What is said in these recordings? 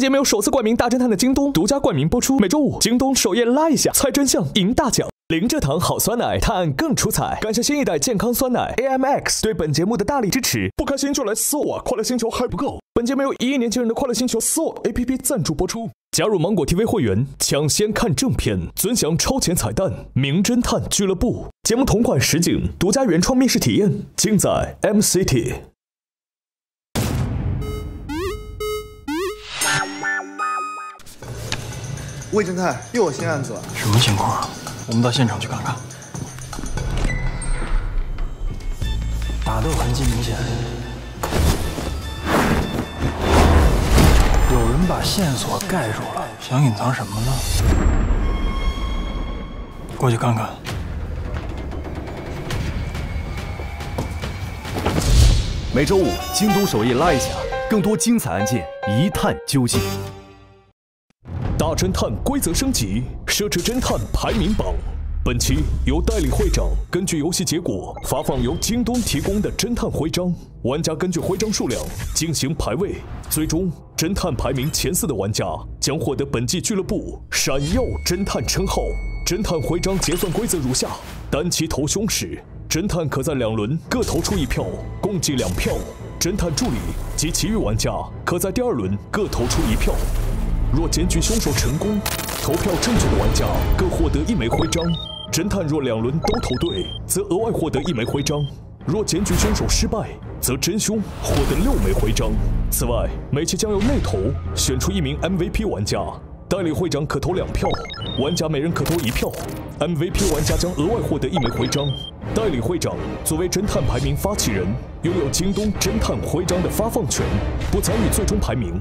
节目由首次冠名大侦探的京东独家冠名播出，每周五京东首页拉一下，猜真相赢大奖。零蔗糖好酸奶，探案更出彩。感谢新一代健康酸奶 AMX 对本节目的大力支持。不开心就来撕我，快乐星球还不够。本节目由一亿年轻人的快乐星球撕我 APP 赞助播出。加入芒果 TV 会员，抢先看正片，尊享超前彩蛋。名侦探俱乐部节目同款实景独家原创密室体验，尽在 MCT。魏侦探，又有新案子了。什么情况？我们到现场去看看。打斗痕迹明显，有人把线索盖住了，想隐藏什么呢？过去看看。每周五，京都首页拉一下，更多精彩案件一探究竟。大侦探规则升级，设置侦探排名榜。本期由代理会长根据游戏结果发放由京东提供的侦探徽章，玩家根据徽章数量进行排位，最终侦探排名前四的玩家将获得本季俱乐部闪耀侦探称号。侦探徽章结算规则如下：单期投凶时，侦探可在两轮各投出一票，共计两票；侦探助理及其余玩家可在第二轮各投出一票。若检举凶手成功，投票正确的玩家各获得一枚徽章。侦探若两轮都投对，则额外获得一枚徽章；若检举凶手失败，则真凶获得六枚徽章。此外，每期将由内投选出一名 MVP 玩家，代理会长可投两票，玩家每人可投一票。MVP 玩家将额外获得一枚徽章。代理会长作为侦探排名发起人，拥有京东侦探徽章的发放权，不参与最终排名。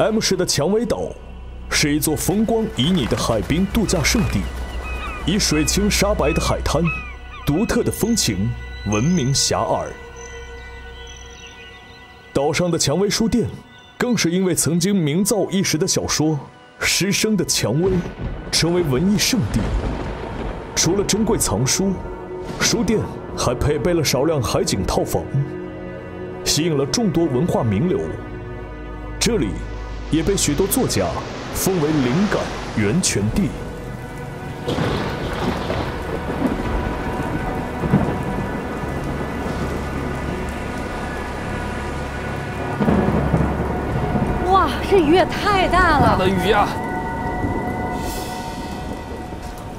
M 市的蔷薇岛是一座风光旖旎的海滨度假胜地，以水清沙白的海滩、独特的风情闻名遐迩。岛上的蔷薇书店，更是因为曾经名噪一时的小说《师生的蔷薇》，成为文艺圣地。除了珍贵藏书，书店还配备了少量海景套房，吸引了众多文化名流。这里。也被许多作家封为灵感源泉地。哇，这雨也太大了！大的雨呀！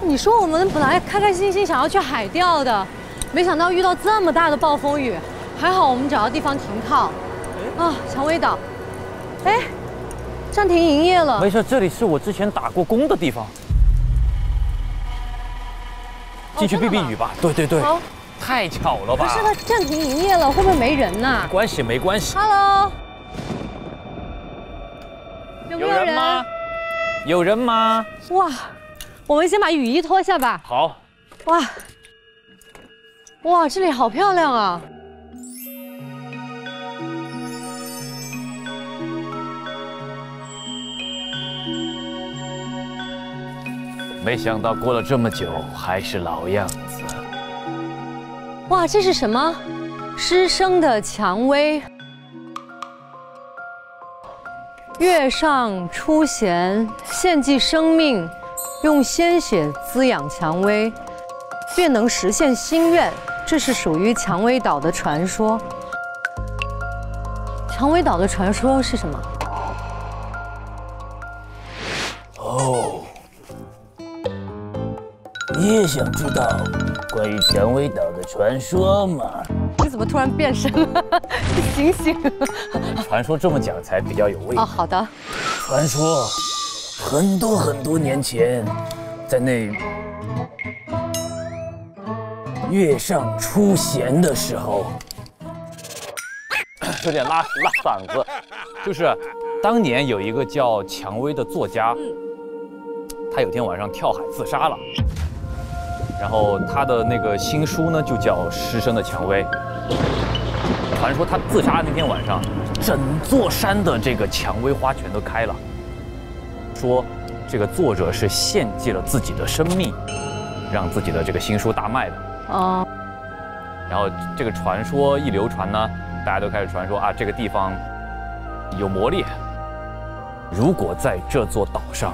你说我们本来开开心心想要去海钓的，没想到遇到这么大的暴风雨，还好我们找到地方停靠。啊，蔷薇岛，哎。暂停营业了。没事，这里是我之前打过工的地方。进去避避雨吧。对对对。好。太巧了吧？可是它暂停营业了，会不会没人呢？没关系，没关系。Hello。有没有人吗？有人吗？哇，我们先把雨衣脱下吧。好。哇。哇，这里好漂亮啊！没想到过了这么久还是老样子。哇，这是什么？师生的蔷薇。月上初弦，献祭生命，用鲜血滋养蔷薇，便能实现心愿。这是属于蔷薇岛的传说。蔷薇岛的传说是什么？你也想知道关于蔷薇岛的传说吗？你怎么突然变身了？醒醒！传说这么讲才比较有味。哦，好的。传说很多很多年前，在那月上出弦的时候，有点拉拉嗓子。就是当年有一个叫蔷薇的作家，他有天晚上跳海自杀了。然后他的那个新书呢就叫《失声的蔷薇》。传说他自杀的那天晚上，整座山的这个蔷薇花全都开了。说这个作者是献祭了自己的生命，让自己的这个新书大卖的。哦，然后这个传说一流传呢，大家都开始传说啊，这个地方有魔力。如果在这座岛上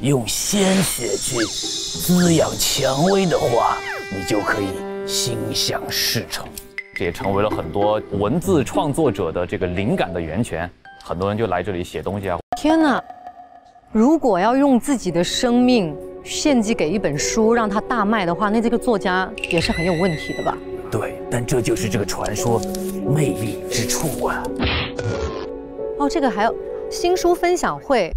用鲜血去滋养蔷薇的话，你就可以心想事成。这也成为了很多文字创作者的这个灵感的源泉。很多人就来这里写东西啊。天哪！如果要用自己的生命献祭给一本书，让它大卖的话，那这个作家也是很有问题的吧？对，但这就是这个传说魅力之处啊！哦，这个还有新书分享会，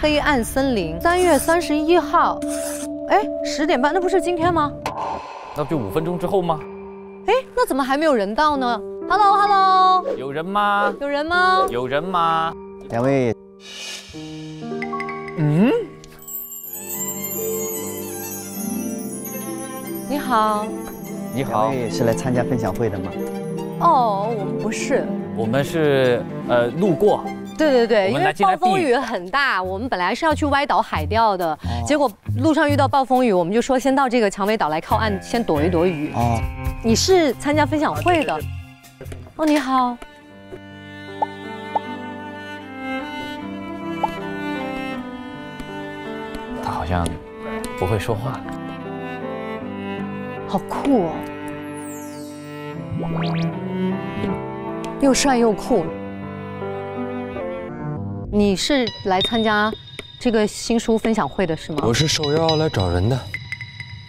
《黑暗森林》，三月三十一号，哎，十点半，那不是今天吗？那不就五分钟之后吗？哎，那怎么还没有人到呢？Hello，Hello，有人吗？有人吗？有人吗？两位，嗯，你好。你好，位是来参加分享会的吗？哦，我们不是。我们是呃路过，对对对，因为暴风雨很大，我们本来是要去歪岛海钓的，结果路上遇到暴风雨，我们就说先到这个蔷薇岛来靠岸，先躲一躲雨。哦，你是参加分享会的？哦，你好。他好像不会说话。好酷哦，又帅又酷。你是来参加这个新书分享会的是吗？我是受邀来找人的。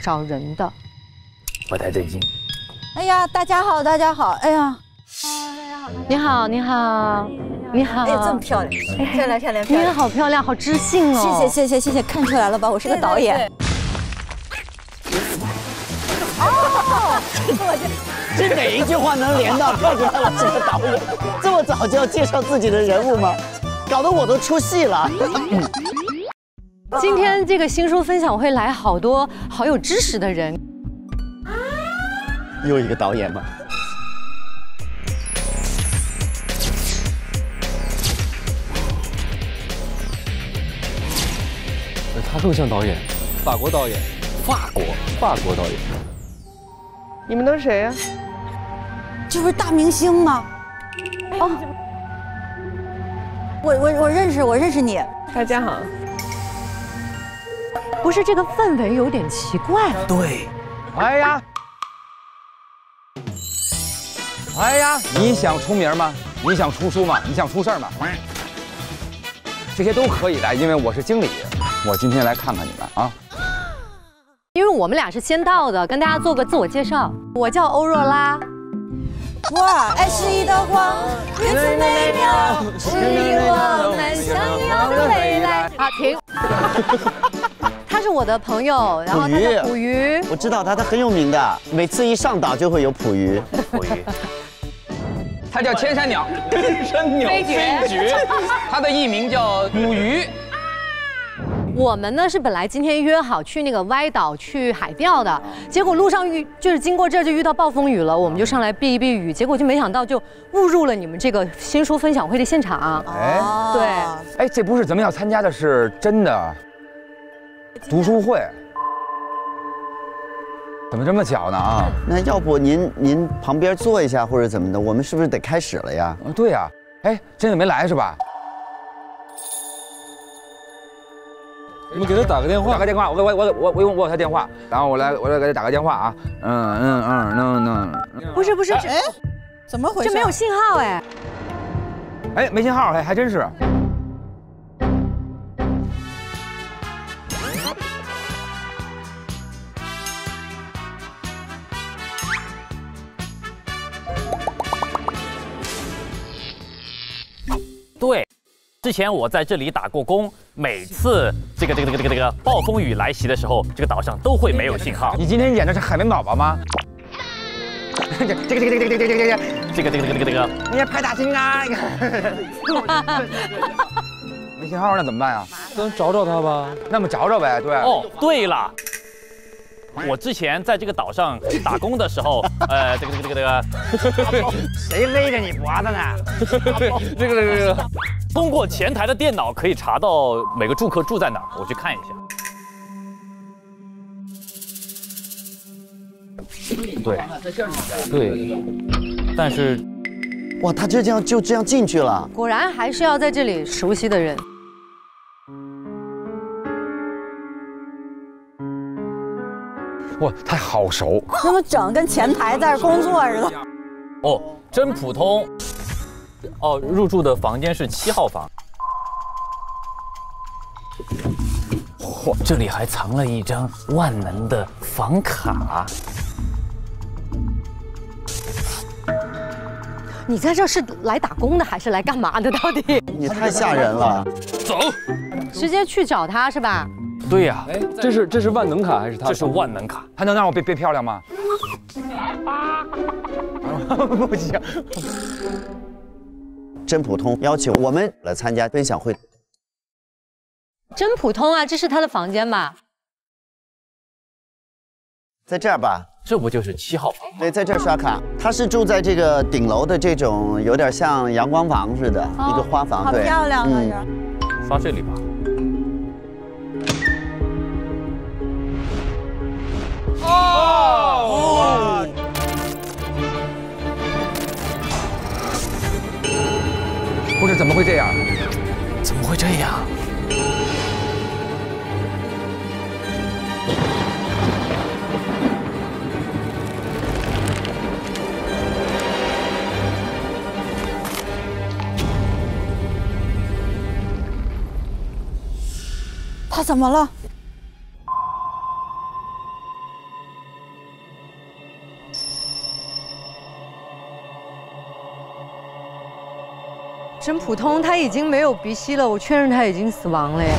找人的。不太对劲。哎呀，大家好，大家好，哎呀，你好，你好，你好。哎呀，这么漂亮，漂亮漂亮漂你也，好漂亮，好知性哦。谢谢谢谢谢谢，看出来了吧，我是个导演。哦这哪一句话能连到看出来了是个导演？这么早就要介绍自己的人物吗？搞得我都出戏了。今天这个新书分享会来好多好有知识的人，又一个导演吗？他更像导演，法国导演，法国，法国导演。你们都是谁呀、这不是大明星吗？哦，我我我认识，我认识你。大家好，不是这个氛围有点奇怪。对，哎呀，哎呀，你想出名吗？你想出书吗？你想出事儿吗？这些都可以的，因为我是经理，我今天来看看你们啊。因为我们俩是先到的，跟大家做个自我介绍。我叫欧若拉，哇，爱是一道光，如此美妙，是你我们想要的未来。好，停。他是我的朋友，然后他叫捕鱼。我知道他，他很有名的，每次一上岛就会有捕鱼。捕鱼，它叫千山鸟，千山鸟飞绝，它的艺名叫捕鱼。我们呢是本来今天约好去那个歪岛去海钓的，结果路上遇就是经过这儿就遇到暴风雨了，我们就上来避一避雨，结果就没想到就误入了你们这个新书分享会的现场。哎对，哎，这不是咱们要参加的是真的读书会，怎么这么巧呢啊？那要不您您旁边坐一下或者怎么的？我们是不是得开始了呀？嗯对呀、哎，真的没来是吧？你们给他打个电话打个。电话，我我我我我用我有他电话，然后我来我来给他打个电话啊，嗯嗯嗯嗯嗯，不是不是，这哎，怎么回事？这没有信号哎。哎，没信号，哎还真是。之前我在这里打过工，每次这个这个这个这个这个暴风雨来袭的时候，这个岛上都会没有信号。你今天演的是海绵宝宝吗？这个这个这个这个这个这个这个，这个这个这个这个这个，你也拍大星啊！没信号那怎么办呀？咱找找他吧。那么找找呗，对。哦，对了，我之前在这个岛上打工的时候，呃，这个这个这个这个，谁勒着你脖子呢？这个这个这个，通过前台的电脑可以查到每个住客住在哪儿，我去看一下。对，对，但是，哇，他就这样就这样进去了。果然还是要在这里熟悉的人。哇，他好熟。怎么整跟前台在这工作似的？哦，真普通。哦，入住的房间是七号房。嚯，这里还藏了一张万能的房卡。你在这是来打工的还是来干嘛的？到底？你太吓人了。走，直接去找他是吧？对呀，哎，这是这是万能卡还是他？这是万能卡，他能让我变变漂亮吗？不行。真普通邀请我们来参加分享会。真普通啊，这是他的房间吧？在这儿吧？这不就是七号房？对，在这儿刷卡。他是住在这个顶楼的这种有点像阳光房似的一个花房，好漂亮啊！这刷这里吧。哦！哦不是，怎么会这样？怎么会这样？他怎么了？真普通，他已经没有鼻息了，我确认他已经死亡了呀。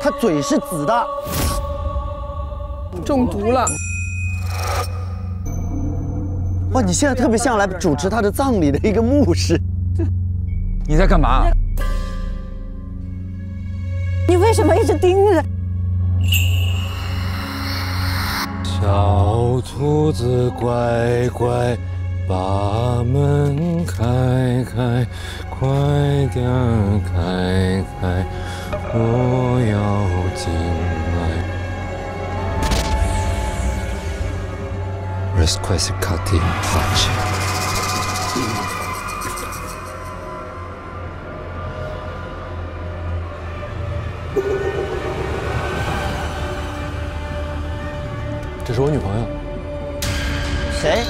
他嘴是紫的，中毒了。哇，你现在特别像来主持他的葬礼的一个牧师。你在干嘛？你为什么一直盯着？小兔子乖乖。把门开开，快点开开，我要进来。Resquest 这是我女朋友。谁？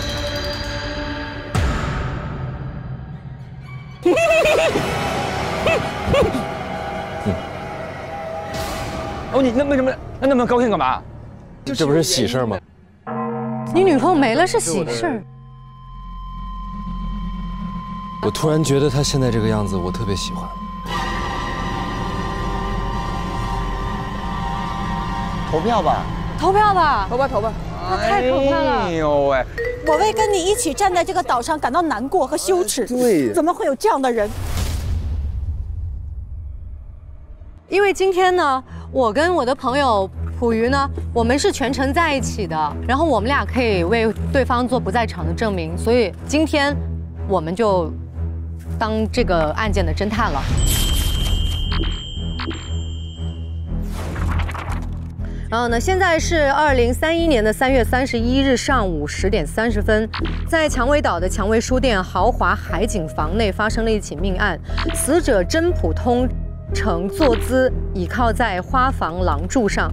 哦，你那为什么那那么高兴干嘛？这不是喜事吗？你女朋友没了是喜事。我突然觉得她现在这个样子，我特别喜欢。投票吧，投票吧，投吧投吧。太可怕了！哎呦喂！我为跟你一起站在这个岛上感到难过和羞耻。对，怎么会有这样的人？因为今天呢，我跟我的朋友普瑜呢，我们是全程在一起的，然后我们俩可以为对方做不在场的证明，所以今天我们就当这个案件的侦探了。然后呢，现在是二零三一年的三月三十一日上午十点三十分，在蔷薇岛的蔷薇书店豪华海景房内发生了一起命案，死者真普通呈坐姿倚靠在花房廊柱上，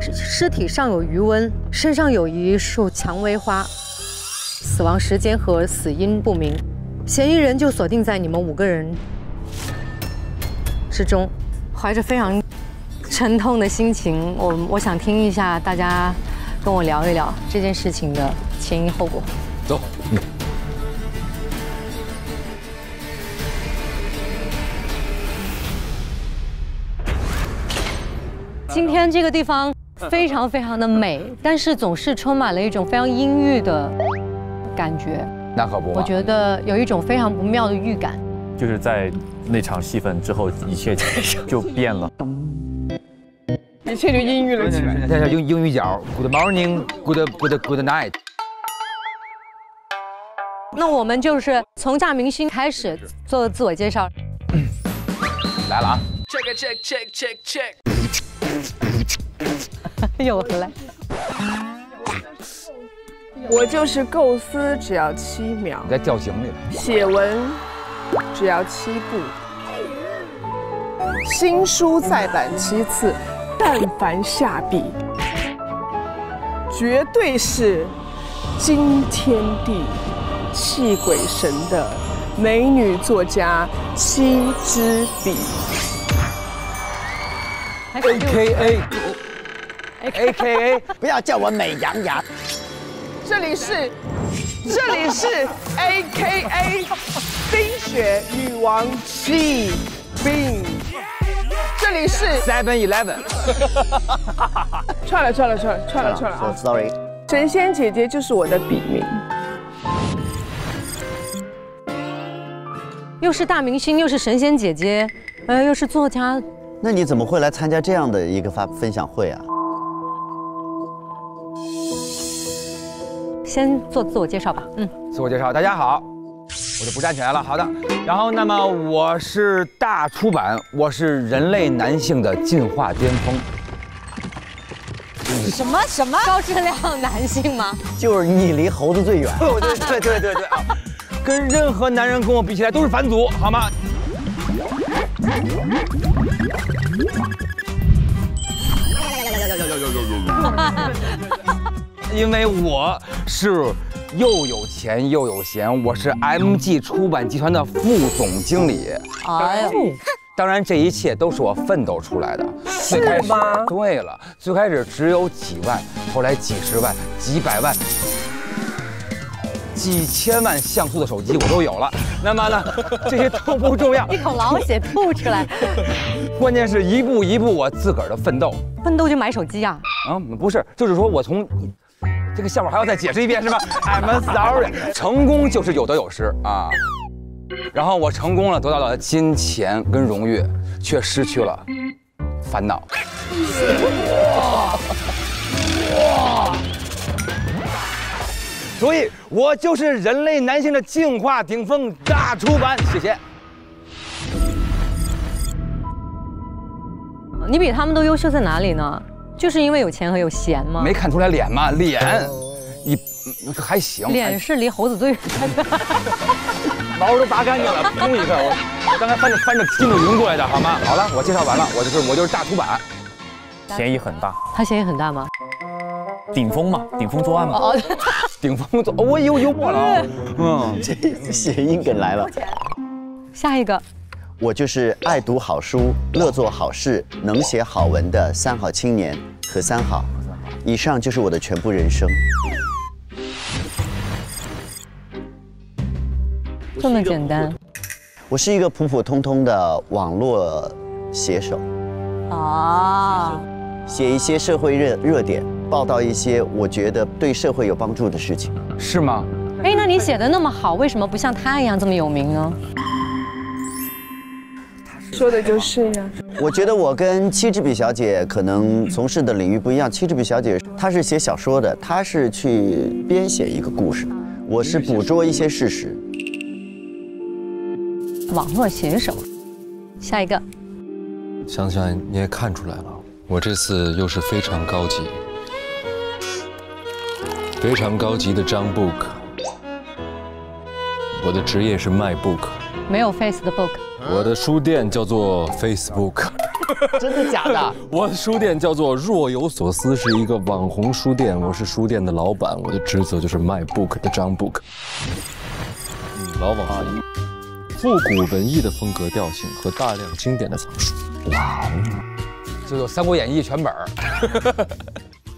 尸体上有余温，身上有一束蔷薇花，死亡时间和死因不明，嫌疑人就锁定在你们五个人之中，怀着非常。沉痛的心情，我我想听一下大家跟我聊一聊这件事情的前因后果。走。今天这个地方非常非常的美，但是总是充满了一种非常阴郁的感觉。那可不。我觉得有一种非常不妙的预感。就是在那场戏份之后，一切就变了。一切就阴郁了起来。这是英英语角，Good morning，Good Good Good night。那我们就是从大明星开始做自我介绍。来了啊！Check check, check, check, check. 又来。我就是构思只要七秒你，在吊井里了。写文只要七步，新书再版七次，但凡下笔，绝对是惊天地、泣鬼神的美女作家七支笔。A K A A K A，不要叫我美羊羊。这里是，这里是 A K A 冰雪女王季冰，这里是 Seven Eleven。串了串了串了串了串了啊！Sorry，神仙姐姐就是我的笔名。又是大明星，又是神仙姐姐，呃，又是作家，那你怎么会来参加这样的一个发分享会啊？先做自我介绍吧。嗯，自我介绍，大家好，我就不站起来了。好的，然后那么我是大出版，我是人类男性的进化巅峰。什么什么高质量男性吗？就是你离猴子最远。对对对对对对啊！跟任何男人跟我比起来都是反祖，好吗？因为我是又有钱又有闲，我是 MG 出版集团的副总经理。哎呦，当然，这一切都是我奋斗出来的。最开始吗对了，最开始只有几万，后来几十万、几百万、几千万像素的手机我都有了。那么呢，这些都不重要，一口老血吐出来，关键是一步一步我自个儿的奋斗。奋斗就买手机啊！啊，不是，就是说我从这个笑话还要再解释一遍是吧？I'm sorry，成功就是有得有失啊。然后我成功了，得到了金钱跟荣誉，却失去了烦恼。所以，我就是人类男性的进化顶峰大出版，谢谢。你比他们都优秀在哪里呢？就是因为有钱和有闲吗？没看出来脸吗？脸，你嗯还行。脸是离猴子最远的。毛都拔干净了，punch 一个，我我刚才翻着翻着筋斗云过来的，好吗？好了，我介绍完了，我就是我就是大出版，嫌疑很大，他嫌疑很大吗？顶峰嘛，顶峰作案嘛。哦，顶峰走，我有幽默了啊，嗯，这谐音梗来了。下一个，我就是爱读好书、乐做好事、能写好文的三好青年和三好。以上就是我的全部人生。这么简单。我是一个普普通通的网络写手，啊，写一些社会热热点，报道一些我觉得对社会有帮助的事情。是吗？哎，那你写的那么好，为什么不像他一样这么有名呢？说的就是呀。我觉得我跟七支笔小姐可能从事的领域不一样。七支笔小姐她是写小说的，她是去编写一个故事，我是捕捉一些事实。网络写手，下一个，想想你也看出来了，我这次又是非常高级、非常高级的张 book。我的职业是卖 book，没有 face 的 book，我的书店叫做 Facebook。真的假的？我的书店叫做若有所思，是一个网红书店。我是书店的老板，我的职责就是卖 book 的张 book。嗯，老网红，复古文艺的风格调性和大量经典的藏书。哇哦，就有《三国演义》全本儿。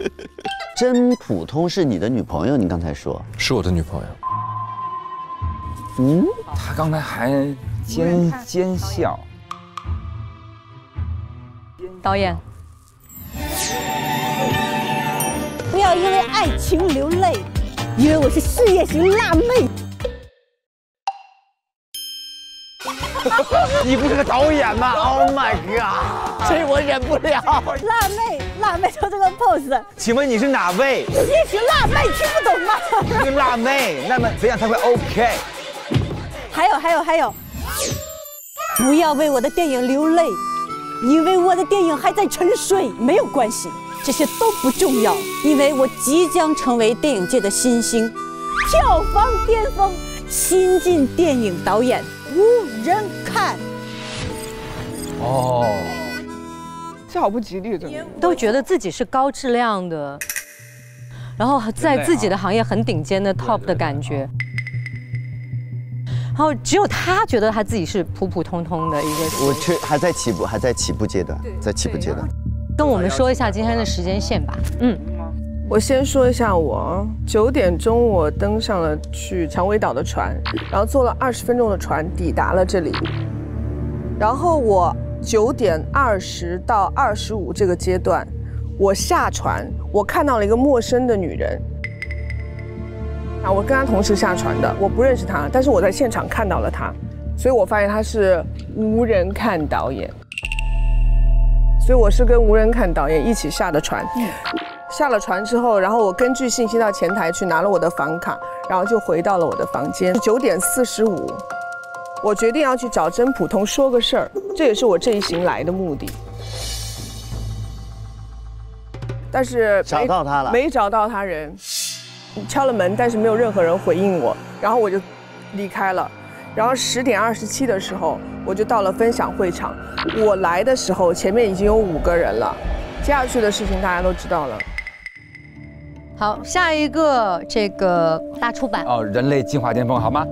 真普通是你的女朋友？你刚才说是我的女朋友。嗯，他刚才还奸奸笑。导演，不要因为爱情流泪，因为我是事业型辣妹。你不是个导演吗？Oh my god！这我忍不了。辣妹，辣妹就这个 pose。请问你是哪位？一群辣妹听不懂吗？是辣妹，那么怎样才会 OK？还有还有还有，不要为我的电影流泪，因为我的电影还在沉睡，没有关系，这些都不重要，因为我即将成为电影界的新星，票房巅峰，新晋电影导演，无人看。哦，这好不吉利，真的。都觉得自己是高质量的，然后在自己的行业很顶尖的 top 的感觉。然后只有他觉得他自己是普普通通的一个。我却还在起步，还在起步阶段，在起步阶段。跟我们说一下今天的时间线吧。嗯，我先说一下我九点钟我登上了去蔷薇岛的船，然后坐了二十分钟的船抵达了这里，然后我九点二十到二十五这个阶段，我下船，我看到了一个陌生的女人。啊，我跟她同时下船的，我不认识她，但是我在现场看到了她，所以我发现她是无人看导演，所以我是跟无人看导演一起下的船。下了船之后，然后我根据信息到前台去拿了我的房卡，然后就回到了我的房间。九点四十五，我决定要去找真普通说个事儿，这也是我这一行来的目的。但是找到他了没找到他人。敲了门，但是没有任何人回应我，然后我就离开了。然后十点二十七的时候，我就到了分享会场。我来的时候，前面已经有五个人了。接下去的事情大家都知道了。好，下一个这个大出版哦，人类进化巅峰，好吗？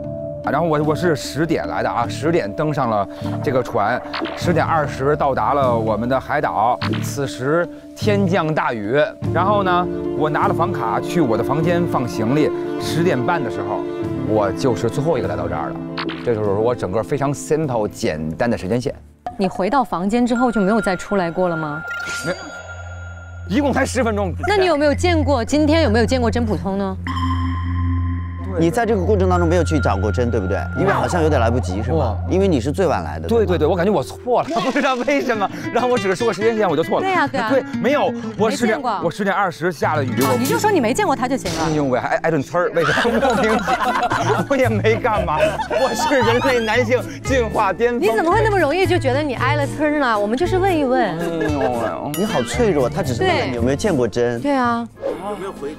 然后我我是十点来的啊，十点登上了这个船，十点二十到达了我们的海岛。此时天降大雨，然后呢，我拿了房卡去我的房间放行李。十点半的时候，我就是最后一个来到这儿的。这就是我整个非常 simple 简单的时间线。你回到房间之后就没有再出来过了吗？没，一共才十分钟。那你有没有见过？今天有没有见过真普通呢？你在这个过程当中没有去找过针，对不对？因为好像有点来不及，是吧？因为你是最晚来的。对对对，我感觉我错了，不知道为什么。然后我只是说个时间线，我就错了。对呀对呀。对，没有，我十点我十点二十下了雨，我你就说你没见过他就行了。哎呦喂还挨顿呲儿，为什么？莫名其妙，我也没干嘛。我是人类男性进化巅峰。你怎么会那么容易就觉得你挨了呲儿呢？我们就是问一问。哎呦你好脆弱，他只是问你有没有见过针。对啊。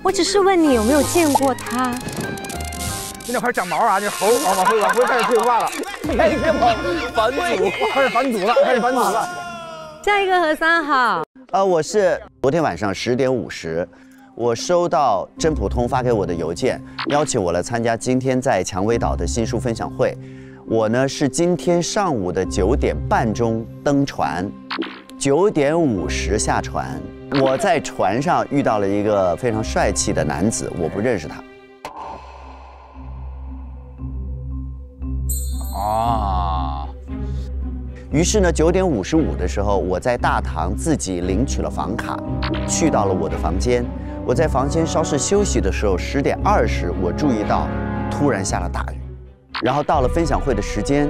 我只是问你有没有见过他。现在开始长毛啊！那猴往往回往回开始退化了，开始反祖，开始反祖了，开始反祖了。下一个何三好，呃，我是昨天晚上十点五十，我收到真普通发给我的邮件，邀请我来参加今天在蔷薇岛的新书分享会。我呢是今天上午的九点半钟登船，九点五十下船。我在船上遇到了一个非常帅气的男子，我不认识他。啊！于是呢，九点五十五的时候，我在大堂自己领取了房卡，去到了我的房间。我在房间稍事休息的时候，十点二十，我注意到突然下了大雨。然后到了分享会的时间，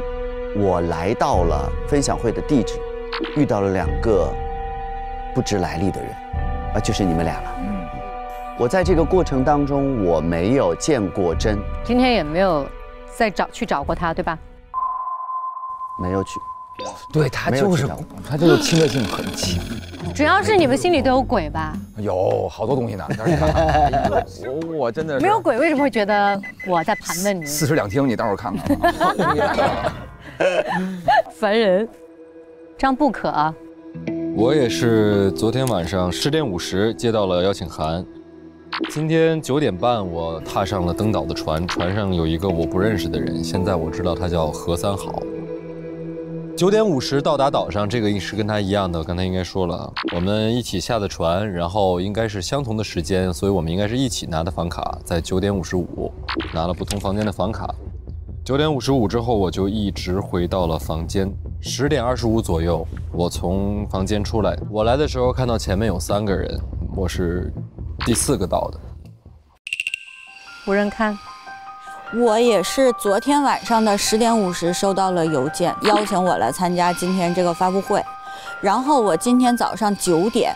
我来到了分享会的地址，遇到了两个不知来历的人，啊，就是你们俩了。嗯，我在这个过程当中，我没有见过真，今天也没有再找去找过他，对吧？没有去，对他就是他就是侵略性很强，主要是你们心里都有鬼吧？有好多东西呢，我 我真的没有鬼，为什么会觉得我在盘问你？四室两厅，你待会儿看看。烦人，张不可。我也是昨天晚上十点五十接到了邀请函，今天九点半我踏上了登岛的船，船上有一个我不认识的人，现在我知道他叫何三好。九点五十到达岛上，这个是跟他一样的。刚才应该说了，我们一起下的船，然后应该是相同的时间，所以我们应该是一起拿的房卡，在九点五十五拿了不同房间的房卡。九点五十五之后，我就一直回到了房间。十点二十五左右，我从房间出来。我来的时候看到前面有三个人，我是第四个到的。无人看。我也是昨天晚上的十点五十收到了邮件，邀请我来参加今天这个发布会。然后我今天早上九点，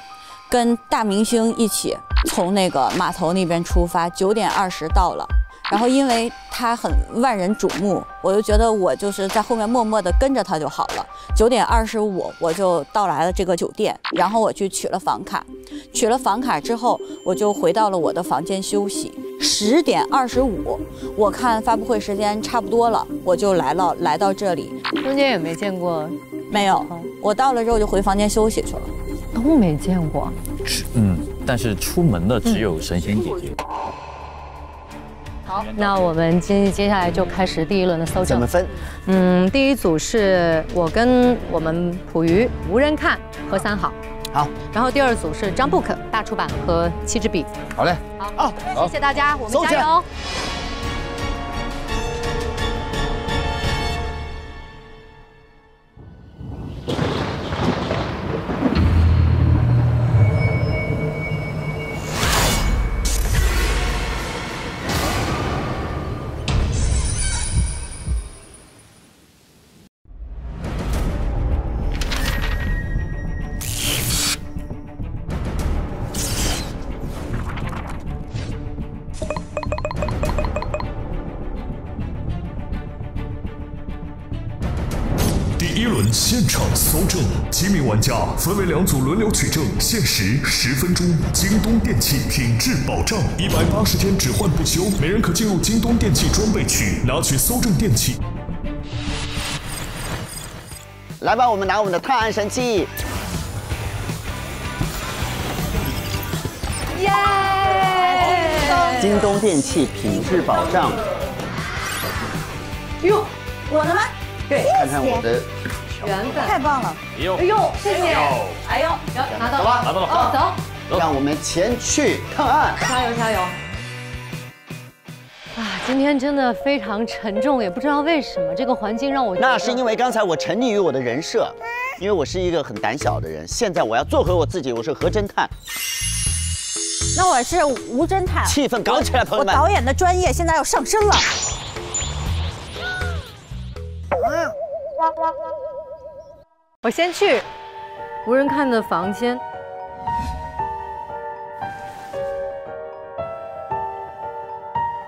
跟大明星一起从那个码头那边出发，九点二十到了。然后因为他很万人瞩目，我就觉得我就是在后面默默地跟着他就好了。九点二十五我就到来了这个酒店，然后我去取了房卡，取了房卡之后，我就回到了我的房间休息。十点二十五，我看发布会时间差不多了，我就来了，来到这里。中间也没见过，没有。我到了之后就回房间休息去了，都没见过。嗯，但是出门的只有神仙姐姐。好，那我们接接下来就开始第一轮的搜证。怎么分？嗯，第一组是我跟我们普鱼无人看和三好。好。然后第二组是张 book 大出版和七支笔。好嘞。好，谢谢大家，我们加油。分为两组轮流取证，限时十分钟。京东电器品质保障，一百八十天只换不修，每人可进入京东电器装备区拿取搜证电器。来吧，我们拿我们的探案神器。耶！京东电器品质保障。哟，我的吗？对，看看我的缘分，太棒了！哎呦，哎呦，谢谢！哎呦，拿到了，拿到了，哦，走，让我们前去探案，加油加油！啊，今天真的非常沉重，也不知道为什么这个环境让我那是因为刚才我沉溺于我的人设，因为我是一个很胆小的人，现在我要做回我自己，我是何侦探。那我是吴侦探，气氛搞起来，朋友们！我导演的专业现在要上升了。我先去无人看的房间。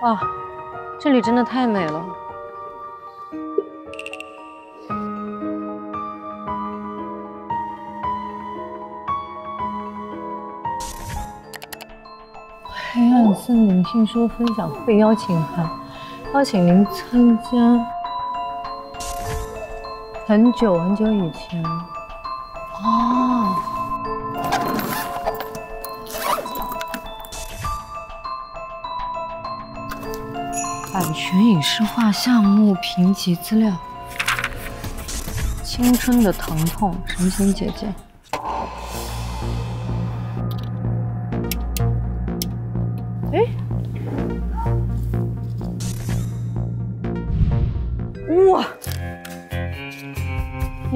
哇，这里真的太美了。黑暗森林听说分享会邀请函，邀请您参加。很久很久以前，哦，版权影视化项目评级资料，青春的疼痛，神仙姐姐。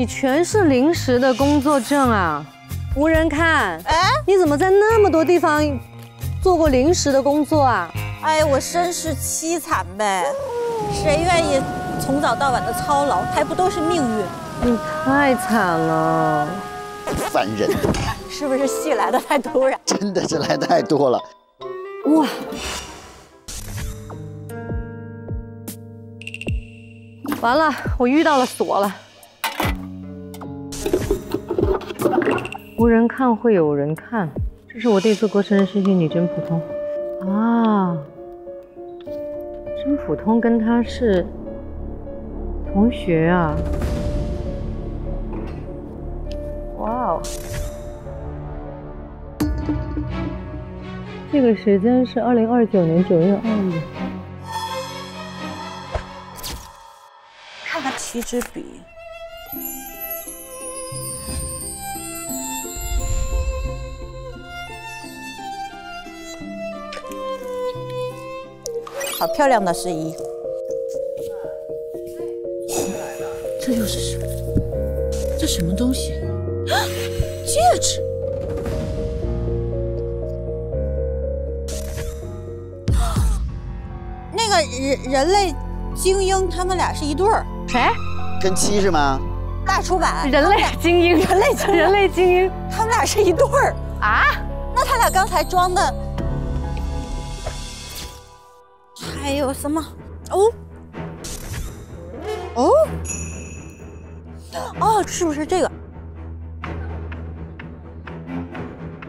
你全是临时的工作证啊，无人看。哎，你怎么在那么多地方做过临时的工作啊？哎，我身世凄惨呗，谁愿意从早到晚的操劳？还不都是命运？你太惨了，烦人！是不是戏来的太突然？真的是来太多了。哇！完了，我遇到了锁了。无人看会有人看，这是我第一次过生日，谢谢你，真普通。啊，真普通跟他是同学啊！哇哦，这个时间是二零二九年九月二日。看看七支笔。好漂亮的试衣，这又是什么？这什么东西？戒指！那个人人类精英他们俩是一对儿，谁？跟七是吗？大出版人类精英，人类精英人类精英，他们俩是一对儿啊？那他俩刚才装的还有什么？哦哦哦，是不是这个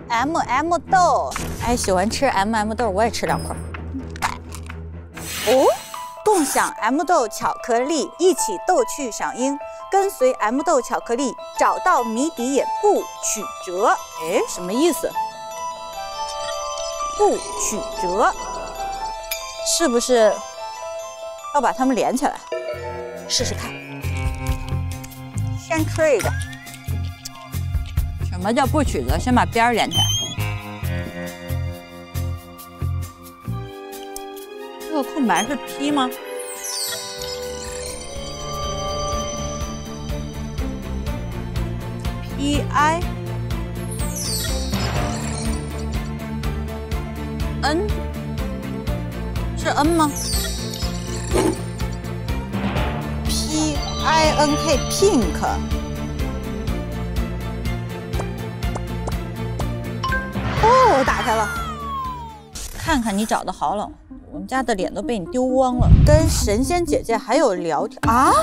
？M M 豆，哎，喜欢吃 M M 豆，我也吃两块。哦，共享 M 豆巧克力，一起逗趣赏樱，跟随 M 豆巧克力找到谜底也不曲折。哎，什么意思？不曲折，是不是要把它们连起来？试试看。先吃一个。什么叫不曲折？先把边连起来。这个空白是 P 吗？P I N 是 N 吗？P I N K pink。哦，打开了，看看你找的好冷，我们家的脸都被你丢光了。跟神仙姐姐还有聊天啊？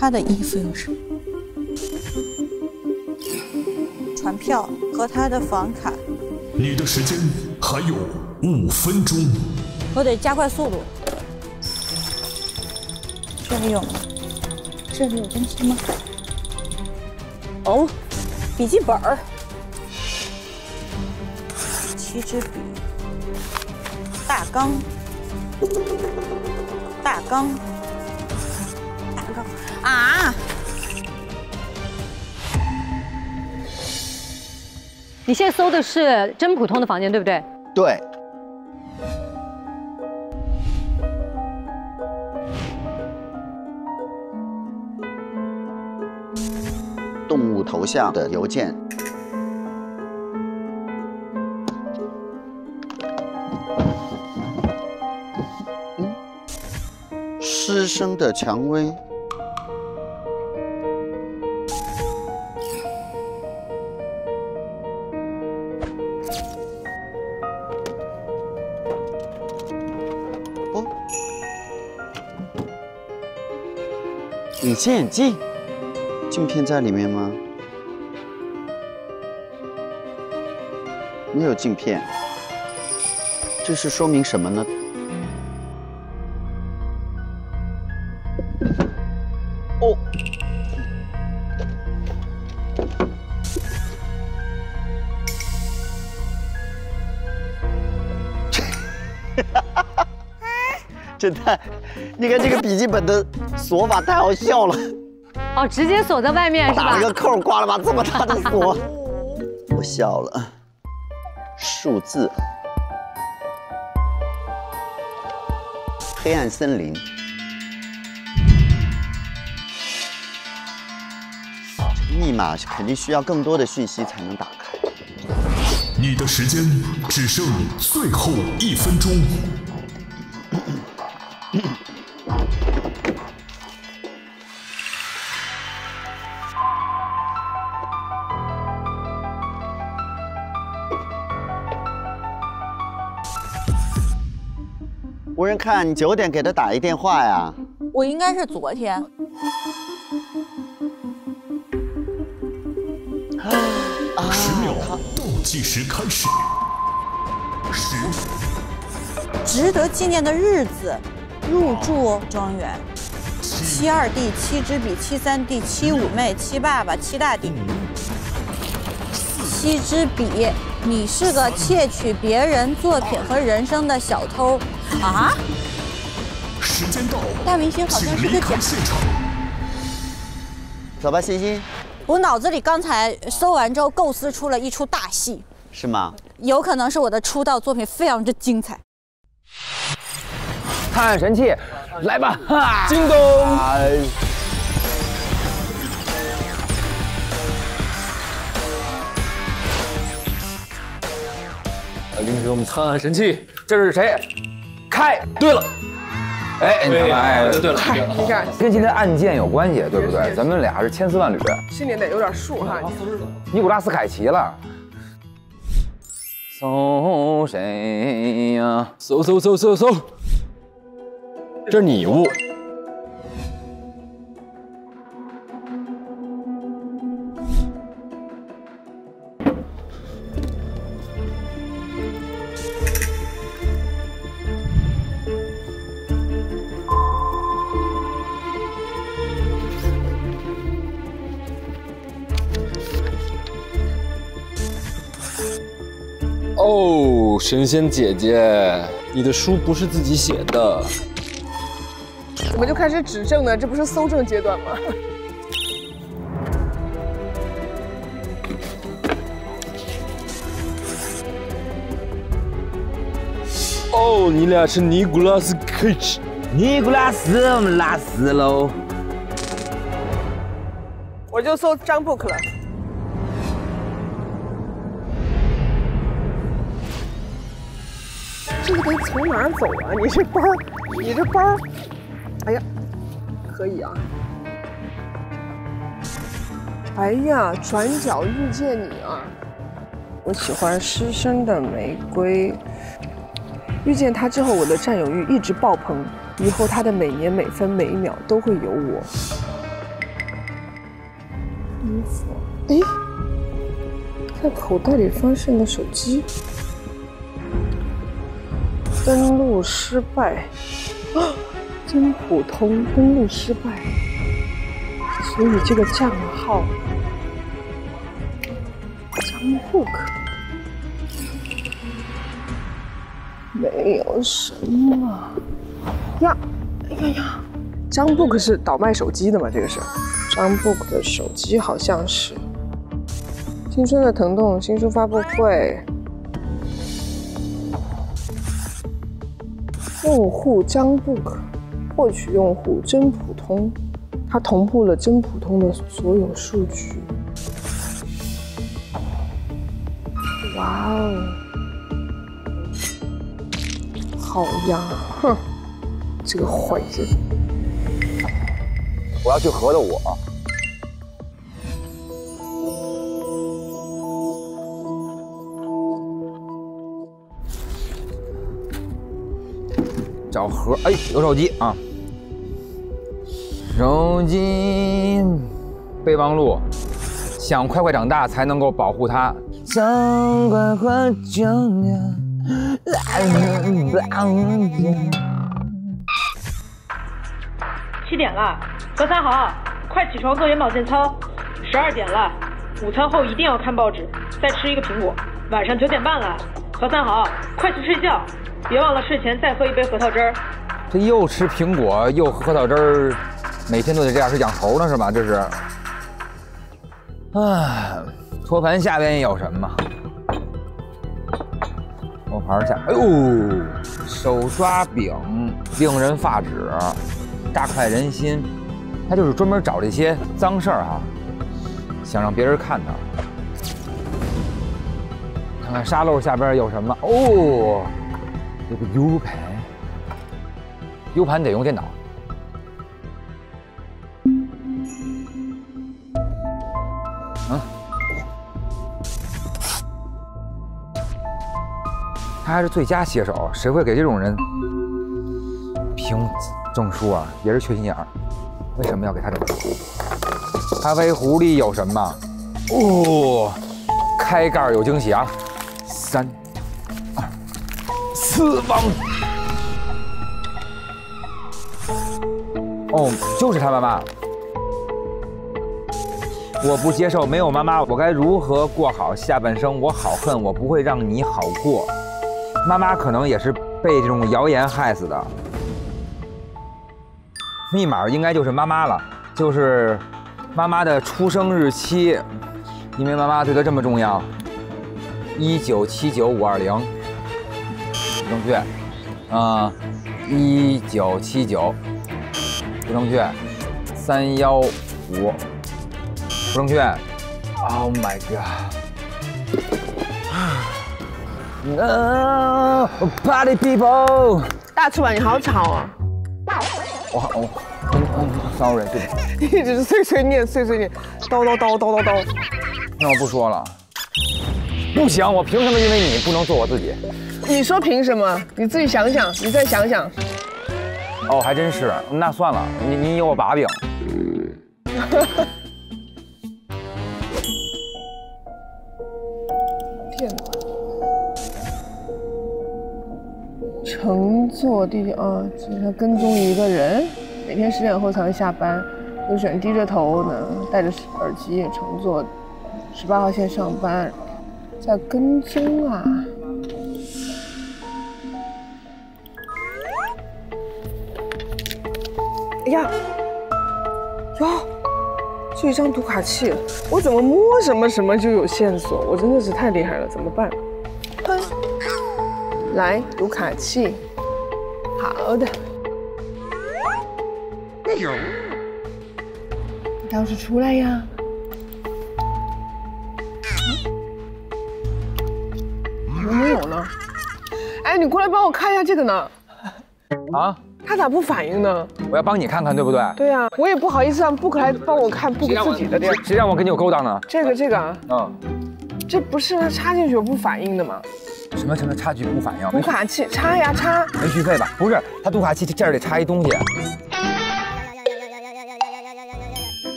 她的衣服又是船票和她的房卡，你的时间还有五分钟。我得加快速度。这里有吗？这里有东西吗？哦，笔记本儿，七支笔，大纲，大纲，大纲啊！你现在搜的是真普通的房间，对不对？对。头像的邮件。嗯，师生的蔷薇。哦，隐形眼镜。镜片在里面吗？没有镜片，这是说明什么呢？哦，侦探，你看这个笔记本的锁法太好笑了。哦，直接锁在外面是吧？打了个扣，挂了把这么大的锁，我笑了。数字，黑暗森林。密码肯定需要更多的讯息才能打开。你的时间只剩最后一分钟。无人看你九点给他打一电话呀？我应该是昨天。十秒倒计时开始。十。值得纪念的日子，入住庄园。七二弟、七支笔、七三弟、七五妹、七爸爸、七大弟。七支笔，你是个窃取别人作品和人生的小偷。啊！时间到，大明星好像是个假。走吧，欣欣。我脑子里刚才搜完之后，构思出了一出大戏。是吗？有可能是我的出道作品，非常之精彩。探案神器，来吧！京东。领给我们探案神器，这是谁？开。对了，哎，你看看，哎，对了，你看跟今天案件有关系，对不对？咱们俩是千丝万缕。心里得有点数哈。尼古拉斯凯奇了。搜谁呀？搜搜搜搜搜，这是你物。神仙姐姐，你的书不是自己写的。我们就开始指证了，这不是搜证阶段吗？哦，你俩是尼古拉斯凯奇。尼古拉斯，我们拉丝喽。我就搜张 book 了。这个得从哪儿走啊？你这包，你这包，哎呀，可以啊。哎呀，转角遇见你啊！我喜欢湿身的玫瑰。遇见他之后，我的占有欲一直爆棚，以后他的每年每分每一秒都会有我。衣服，哎，在口袋里发现了手机。登录失败，啊，真普通，登录失败，所以这个账号。张 book 没有什么。呀，哎呀呀，张 book 是倒卖手机的吗？这个是。张 book 的手机，好像是。青春的疼痛新书发布会。用户将 book 获取用户真普通，它同步了真普通的所有数据。哇哦，好呀！哼，这个坏人！我要去合的我。找盒，哎，有手机啊！手机备忘录，想快快长大才能够保护它。七点了，何三豪，快起床做眼保健操。十二点了，午餐后一定要看报纸，再吃一个苹果。晚上九点半了，何三好，快去睡觉。别忘了睡前再喝一杯核桃汁儿。这又吃苹果又喝核桃汁儿，每天都得这样，是养猴呢是吧？这是。唉，托盘下边有什么？托盘下，哎呦，手抓饼，令人发指，大快人心。他就是专门找这些脏事儿哈，想让别人看他。看沙漏下边有什么？哦。有个 U 盘，U 盘得用电脑。嗯，他还是最佳写手，谁会给这种人评证书啊？也是缺心眼儿。为什么要给他证书？咖啡壶里有什么？哦，开盖有惊喜啊！三。二四方。哦，就是他妈妈。我不接受没有妈妈，我该如何过好下半生？我好恨，我不会让你好过。妈妈可能也是被这种谣言害死的。密码应该就是妈妈了，就是妈妈的出生日期，因为妈妈对她这么重要。一九七九五二零。正确，啊，一九七九，不正确，三幺五，不正确，Oh my god！呃，Party people，大翅膀，你好吵啊！我我嗯嗯，sorry，对不起，一直碎碎念，碎碎念，叨叨叨叨叨叨。那我不说了。不行，我凭什么因为你不能做我自己？你说凭什么？你自己想想，你再想想。哦，还真是。那算了，你你有我把柄。天哪！乘坐地铁啊，就是跟踪一个人，每天十点后才会下班，有选低着头呢，戴着耳机乘坐十八号线上班，在跟踪啊。哎呀，哟，就一张读卡器，我怎么摸什么什么就有线索？我真的是太厉害了，怎么办？哼，来读卡器，好的。你倒是出来呀！么没有呢？哎，你过来帮我看一下这个呢？啊？他咋不反应呢？我要帮你看看，对不对？对呀，我也不好意思让 book 来帮我看 book 自己的店。谁让我跟你有勾当呢？这个这个啊，嗯，这不是他插进去不反应的吗？什么什么插进去不反应？读卡器插呀插，没续费吧？不是，他读卡器这儿得插一东西，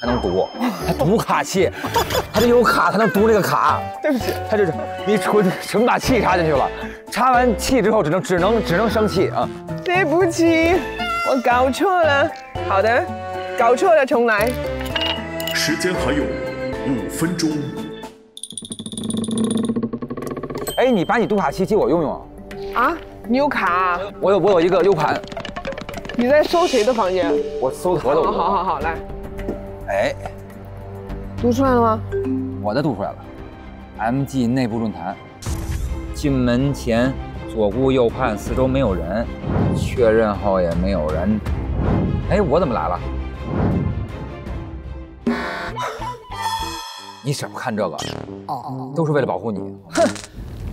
还能读，他读卡器，他得有卡才能读这个卡。对不起，他这是你纯纯把气插进去了，插完气之后只能只能只能生气啊。对不起，我搞错了。好的，搞错了，重来。时间还有五分钟。哎，你把你读卡器借我用用。啊？啊你有卡、啊？我有，我有一个 U 盘。你在搜谁的房间？我搜何的。好好好好，来。哎，读出来了吗？我的读出来了。MG 内部论坛，进门前左顾右盼，四周没有人，确认后也没有人。哎，我怎么来了？你少看这个，哦，都是为了保护你。哼，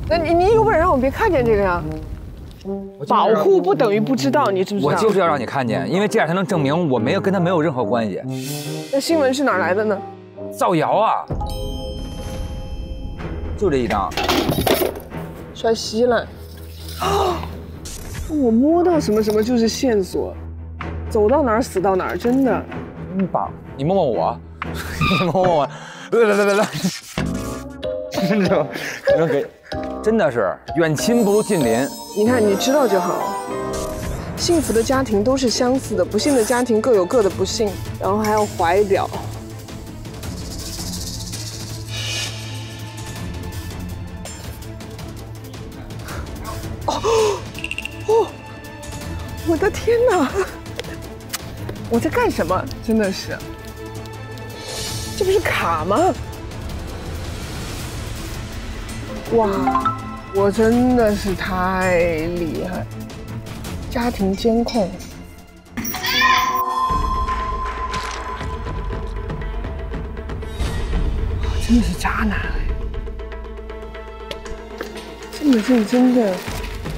那你你有本事让我别看见这个呀？保护不等于不知道，你知不知道？我就是要让你看见，因为这样才能证明我没有跟他没有任何关系。那新闻是哪来的呢？造谣啊！就这一张，摔稀了。啊！我摸到什么什么就是线索，走到哪儿死到哪儿，真的。真棒！你摸摸我，你摸摸我，来来来来来，真的，能给，真的是远亲不如近邻。你看，你知道就好。幸福的家庭都是相似的，不幸的家庭各有各的不幸。然后还有怀表。哦哦！我的天哪！我在干什么？真的是，这不是卡吗？哇！我真的是太厉害！家庭监控，真的是渣男哎！这么认真的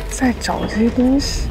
在找这些东西。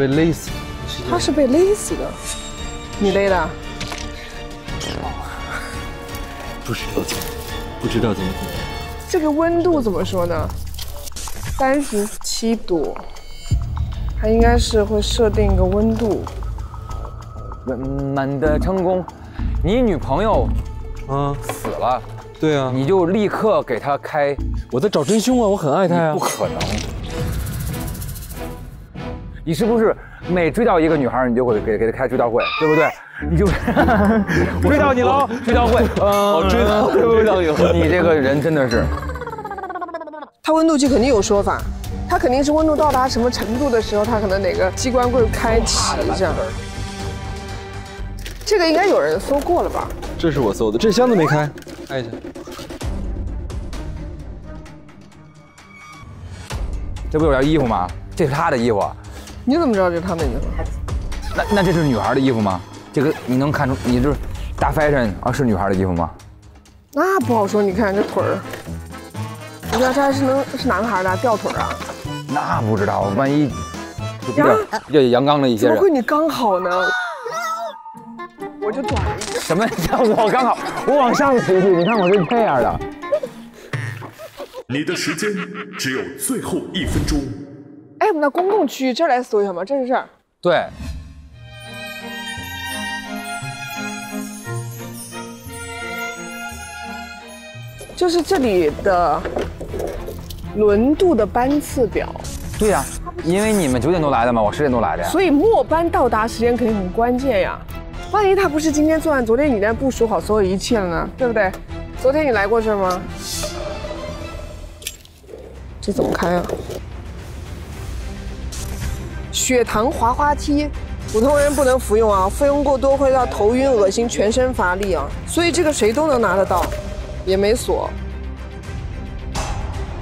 被勒死的。他是被勒死的，你勒的？不是勒死。不知道怎么回事。这个温度怎么说呢？三十七度，它应该是会设定一个温度。圆满的成功，你女朋友，嗯，死了，对啊，你就立刻给她开，我在找真凶啊，我很爱他呀。不可能，你是不是每追到一个女孩，你就会给给她开追悼会，对不对？你就 追到你喽，追悼会，哦，追到追到以后，你这个人真的是，它温度计肯定有说法，它肯定是温度到达什么程度的时候，它可能哪个机关会开启这样。这个应该有人搜过了吧？这是我搜的，这箱子没开，开一下。这不有件衣服吗？这是他的衣服，你怎么知道这是他们的衣服？那那这是女孩的衣服吗？这个你能看出，你这大 fashion 啊是女孩的衣服吗？那不好说，你看这腿儿，你看这还是能是男孩的吊腿啊？那不知道，万一就比较比较阳刚的一些人怎么会，你刚好呢？我就短了一点。什么叫我刚好我往上提提？你看我是这样的。你的时间只有最后一分钟。哎，我们到公共区域这儿来搜一下吗？这是这儿。对，就是这里的轮渡的班次表，对呀、因为你们九点多来的嘛，我十点多来的呀。所以末班到达时间肯定很关键呀。万一他不是今天作案，昨天你那部署好所有一切了呢，对不对？昨天你来过这儿吗？这怎么开啊？血糖滑滑梯，普通人不能服用啊，服用过多会让头晕、恶心、全身乏力啊。所以这个谁都能拿得到，也没锁。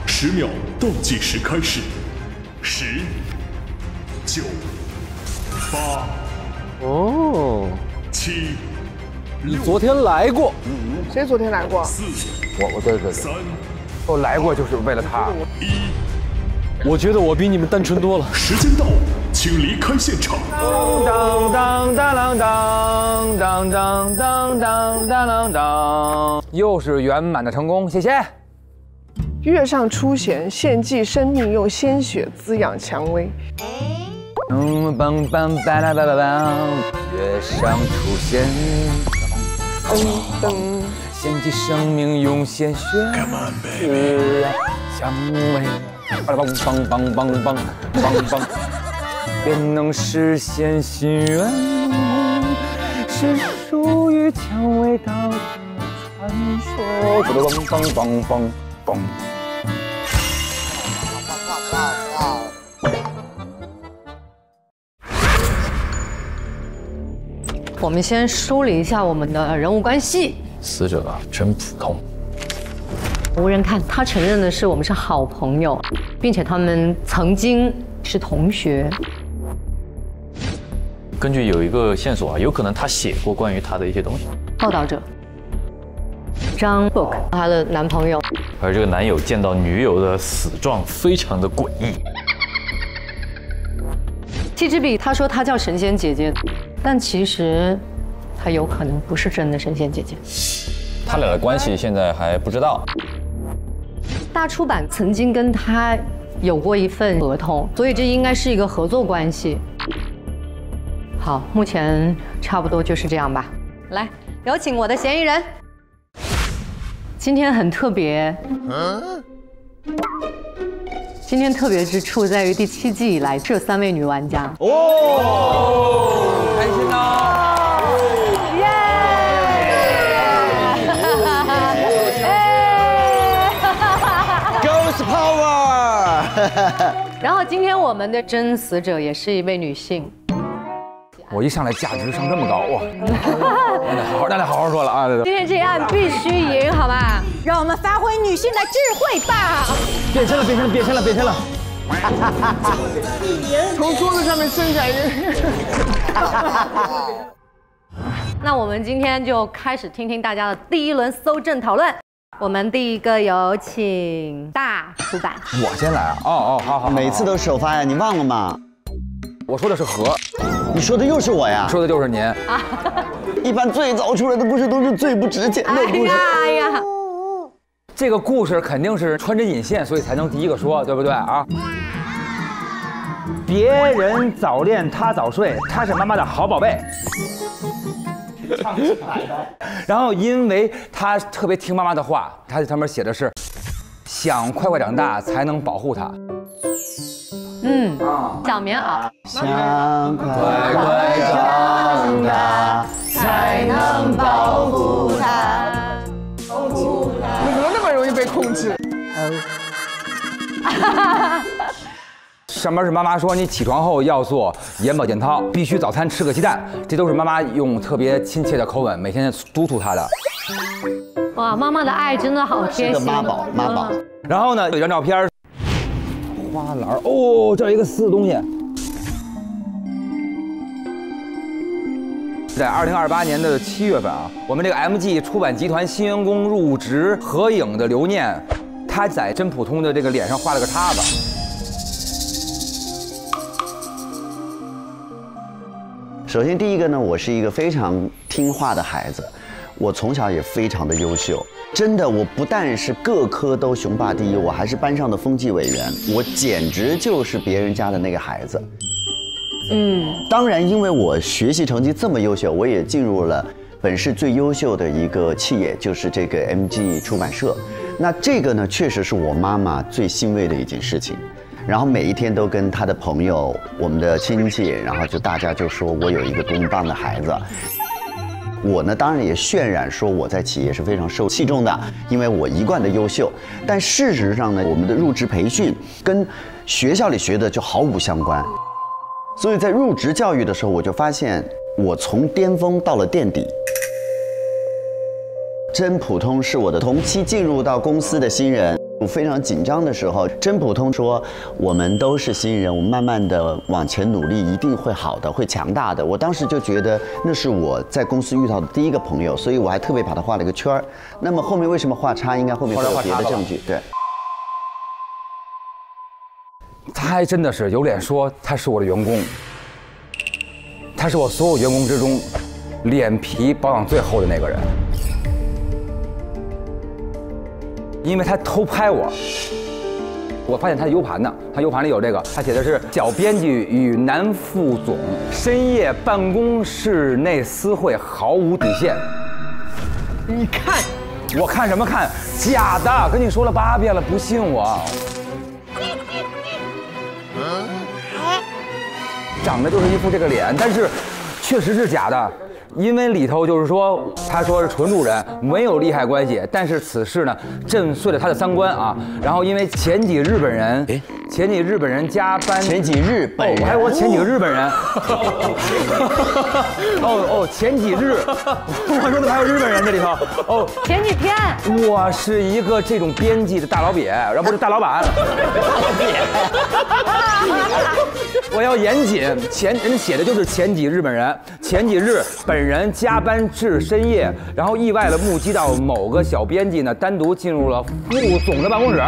十秒倒计时开始，十、九、八、哦，七、你昨天来过，谁昨天来过？四、我我对对对，三、我来过就是为了他。一。我觉得我比你们单纯多了。时间到，请离开现场。当当当当当当当当当当当，又是圆满的成功，谢谢。月上初弦，献祭生命，用鲜血滋养蔷薇。嗯，梆梆巴拉巴拉梆，月上出现，噔噔，献祭生命，用鲜血滋养蔷薇。巴拉梆梆梆梆梆梆梆，便能实现心愿，是属于蔷薇岛的传说。梆梆梆梆梆。我们先梳理一下我们的人物关系。死者啊，真普通。无人看，他承认的是我们是好朋友，并且他们曾经是同学。根据有一个线索啊，有可能他写过关于他的一些东西。报道者张 book，她的男朋友而这个男友见到女友的死状非常的诡异。七支笔，他说他叫神仙姐姐，但其实他有可能不是真的神仙姐姐。他俩的关系现在还不知道。大出版曾经跟他有过一份合同，所以这应该是一个合作关系。好，目前差不多就是这样吧。来，有请我的嫌疑人。今天很特别，今天特别之处在于第七季以来只有三位女玩家。哦，开心呐 然后今天我们的真死者也是一位女性。我一上来价值上这么高哇！那得好好，那得好好说了啊！今天这案必须赢，好吧？让我们发挥女性的智慧吧！变身了，变身了，变身了，变身了！从桌子上面伸下一那我们今天就开始听听大家的第一轮搜证讨论。我们第一个有请大出版。我先来啊！哦哦，好好，每次都首发呀，你忘了吗？我说的是和，你说的又是我呀？说的就是您。啊 一般最早出来的故事都是最不值钱的故事。哎呀，这个故事肯定是穿针引线，所以才能第一个说，对不对啊？别人早恋，他早睡，他是妈妈的好宝贝。然后，因为他特别听妈妈的话，他上面写的是想快快长大才能保护他。嗯，小棉袄。想快快长大才能保护它。你怎么那么容易被控制？上班是妈妈说你起床后要做眼保健操，必须早餐吃个鸡蛋，这都是妈妈用特别亲切的口吻每天督促他的。哇，妈妈的爱真的好贴心。妈宝，妈宝。然后呢，有一张照片，花篮哦，这有一个撕的东西。在二零二八年的七月份啊，我们这个 MG 出版集团新员工入职合影的留念，他在真普通的这个脸上画了个叉子。首先，第一个呢，我是一个非常听话的孩子，我从小也非常的优秀。真的，我不但是各科都雄霸第一，我还是班上的风纪委员，我简直就是别人家的那个孩子。嗯，当然，因为我学习成绩这么优秀，我也进入了本市最优秀的一个企业，就是这个 MG 出版社。那这个呢，确实是我妈妈最欣慰的一件事情。然后每一天都跟他的朋友、我们的亲戚，然后就大家就说我有一个多么棒的孩子。我呢，当然也渲染说我在企业是非常受器重的，因为我一贯的优秀。但事实上呢，我们的入职培训跟学校里学的就毫无相关。所以在入职教育的时候，我就发现我从巅峰到了垫底。真普通是我的同期进入到公司的新人。我非常紧张的时候，真普通说：“我们都是新人，我们慢慢的往前努力，一定会好的，会强大的。”我当时就觉得那是我在公司遇到的第一个朋友，所以我还特别把他画了一个圈儿。那么后面为什么画叉？应该后面会有别的证据。对，他还真的是有脸说他是我的员工，他是我所有员工之中脸皮保养最厚的那个人。因为他偷拍我，我发现他的 U 盘呢，他 U 盘里有这个，他写的是小编辑与男副总深夜办公室内私会毫无底线。你看，我看什么看？假的，跟你说了八遍了，不信我。长得就是一副这个脸，但是确实是假的。因为里头就是说，他说是纯路人，没有利害关系。但是此事呢，震碎了他的三观啊。然后因为前几日本人，哎，前几日本人加班，前几日本，我还我前几个日本人，哦哦，前几日，我说怎么还有日本人这里头？哦，前几天，我是一个这种编辑的大老瘪，然后不是大老板，我要严谨，前人写的就是前几日本人，前几日本。本人加班至深夜，然后意外的目击到某个小编辑呢单独进入了副总的办公室，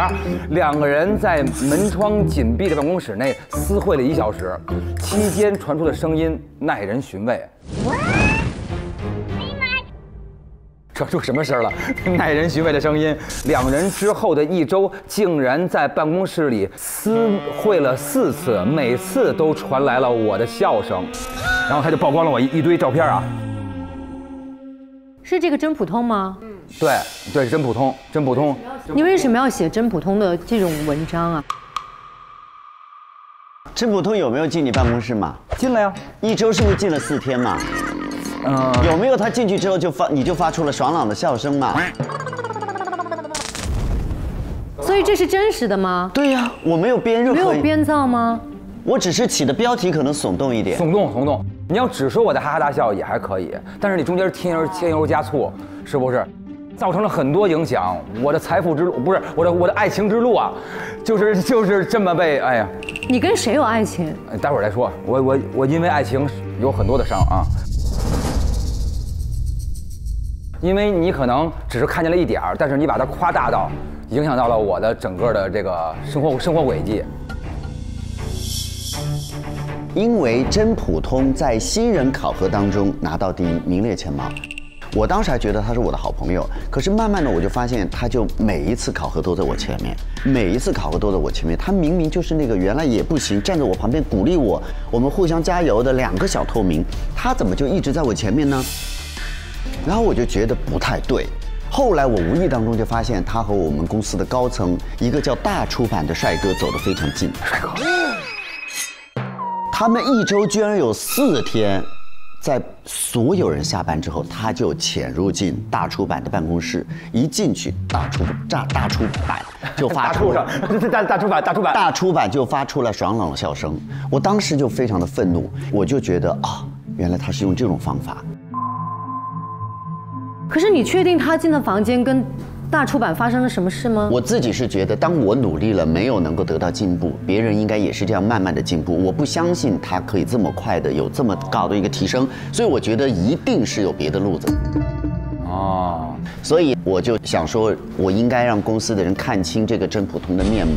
两个人在门窗紧闭的办公室内私会了一小时，期间传出的声音耐人寻味。这出什么声了？耐人寻味的声音。两人之后的一周，竟然在办公室里私会了四次，每次都传来了我的笑声。然后他就曝光了我一一堆照片啊，是这个真普通吗？嗯，对对，真普通，真普通。你为什么要写真普通的这种文章啊？真普通有没有进你办公室嘛？进了呀，一周是不是进了四天嘛？嗯，有没有他进去之后就发你就发出了爽朗的笑声嘛？所以这是真实的吗？对呀，我没有编任何，没有编造吗？我只是起的标题可能耸动一点，耸动耸动。你要只说我在哈哈大笑也还可以，但是你中间添油添油加醋，是不是？造成了很多影响。我的财富之路不是我的我的爱情之路啊，就是就是这么被哎呀。你跟谁有爱情？待会儿再说。我我我因为爱情有很多的伤啊。因为你可能只是看见了一点儿，但是你把它夸大到，影响到了我的整个的这个生活生活轨迹。因为真普通在新人考核当中拿到第一，名列前茅。我当时还觉得他是我的好朋友，可是慢慢的我就发现，他就每一次考核都在我前面，每一次考核都在我前面。他明明就是那个原来也不行，站在我旁边鼓励我，我们互相加油的两个小透明，他怎么就一直在我前面呢？然后我就觉得不太对。后来我无意当中就发现，他和我们公司的高层一个叫大出版的帅哥走得非常近。帅哥，他们一周居然有四天，在所有人下班之后，他就潜入进大出版的办公室，一进去，大出大大出版就发出 大 大大出版大出版大出版就发出了爽朗的笑声。我当时就非常的愤怒，我就觉得啊，原来他是用这种方法。可是你确定他进的房间跟大出版发生了什么事吗？我自己是觉得，当我努力了没有能够得到进步，别人应该也是这样慢慢的进步。我不相信他可以这么快的有这么高的一个提升，所以我觉得一定是有别的路子。哦，所以我就想说，我应该让公司的人看清这个真普通的面目。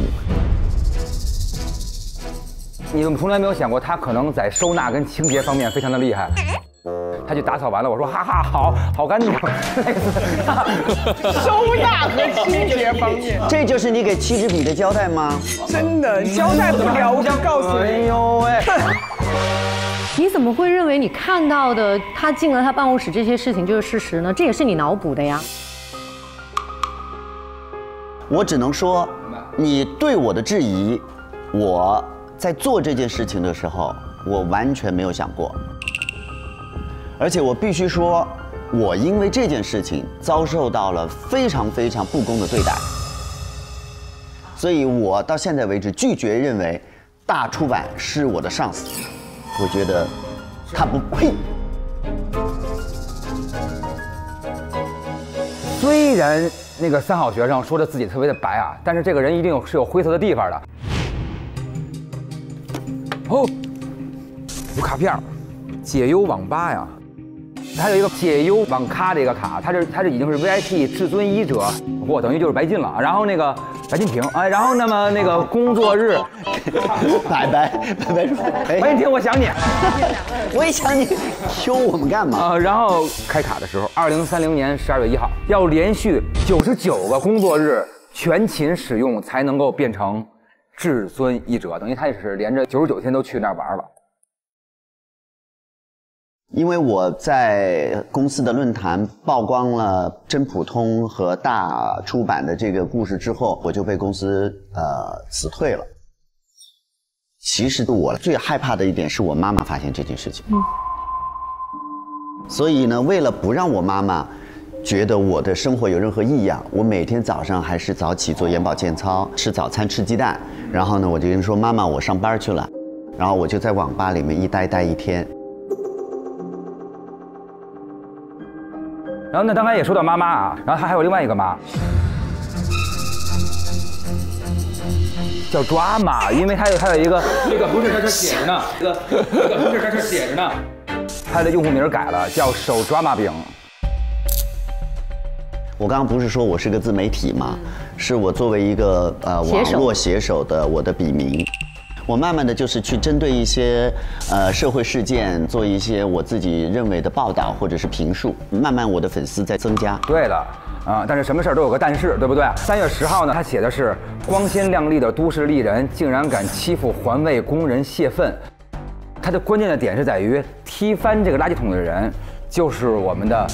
你们从来没有想过，他可能在收纳跟清洁方面非常的厉害。他就打扫完了，我说哈哈，好好干净。收纳和清洁方面，这就是你给七支笔的交代吗？真的交代不了，我想告诉你。哎呦喂！你怎么会认为你看到的他进了他办公室这些事情就是事实呢？这也是你脑补的呀。我只能说，你对我的质疑，我在做这件事情的时候，我完全没有想过。而且我必须说，我因为这件事情遭受到了非常非常不公的对待，所以我到现在为止拒绝认为大出版是我的上司，我觉得他不配。虽然那个三好学生说的自己特别的白啊，但是这个人一定有是有灰色的地方的。哦，有卡片解忧网吧呀。它有一个解忧网咖的一个卡，它这它这已经是 VIP 至尊一折，嚯等于就是白金了。然后那个白金屏，哎，然后那么那个工作日，拜拜拜拜说，白金屏，我想你，我也想你，Q 我们干嘛？啊，然后开卡的时候，二零三零年十二月一号，要连续九十九个工作日全勤使用才能够变成至尊一折，等于他也是连着九十九天都去那儿玩了。因为我在公司的论坛曝光了真普通和大出版的这个故事之后，我就被公司呃辞退了。其实我最害怕的一点是我妈妈发现这件事情。嗯。所以呢，为了不让我妈妈觉得我的生活有任何异样，我每天早上还是早起做眼保健操，吃早餐吃鸡蛋。然后呢，我就跟说妈妈，我上班去了。然后我就在网吧里面一待待一天。然后那刚才也说到妈妈啊，然后他还有另外一个妈，叫抓妈，因为他有他有一个这个不是，在这写着呢，这个这个不是，在这写着呢，他的用户名改了，叫手抓妈饼。我刚刚不是说我是个自媒体吗？是我作为一个呃网络写手的我的笔名。我慢慢的就是去针对一些呃社会事件做一些我自己认为的报道或者是评述，慢慢我的粉丝在增加。对的，啊，但是什么事儿都有个但是，对不对？三月十号呢，他写的是光鲜亮丽的都市丽人竟然敢欺负环卫工人泄愤，他的关键的点是在于踢翻这个垃圾桶的人就是我们的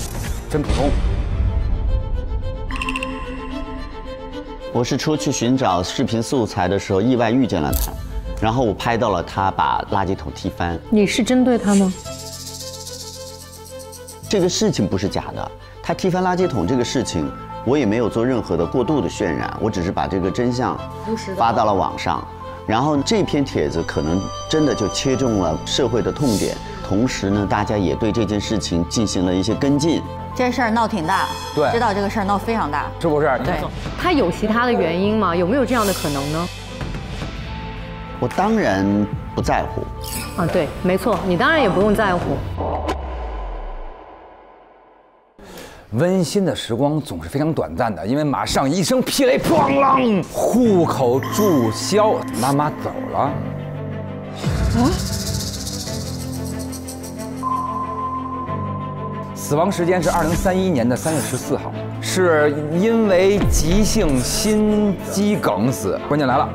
真普通。我是出去寻找视频素材的时候意外遇见了他。然后我拍到了他把垃圾桶踢翻。你是针对他吗？这个事情不是假的，他踢翻垃圾桶这个事情，我也没有做任何的过度的渲染，我只是把这个真相发到了网上。然后这篇帖子可能真的就切中了社会的痛点，同时呢，大家也对这件事情进行了一些跟进。这事儿闹挺大，对，知道这个事儿闹非常大，是不是？对。他有其他的原因吗？有没有这样的可能呢？我当然不在乎，啊，对，没错，你当然也不用在乎。温馨的时光总是非常短暂的，因为马上一声霹雷，哐啷，户口注销，妈妈走了。啊？死亡时间是二零三一年的三月十四号，是因为急性心肌梗死。关键来了，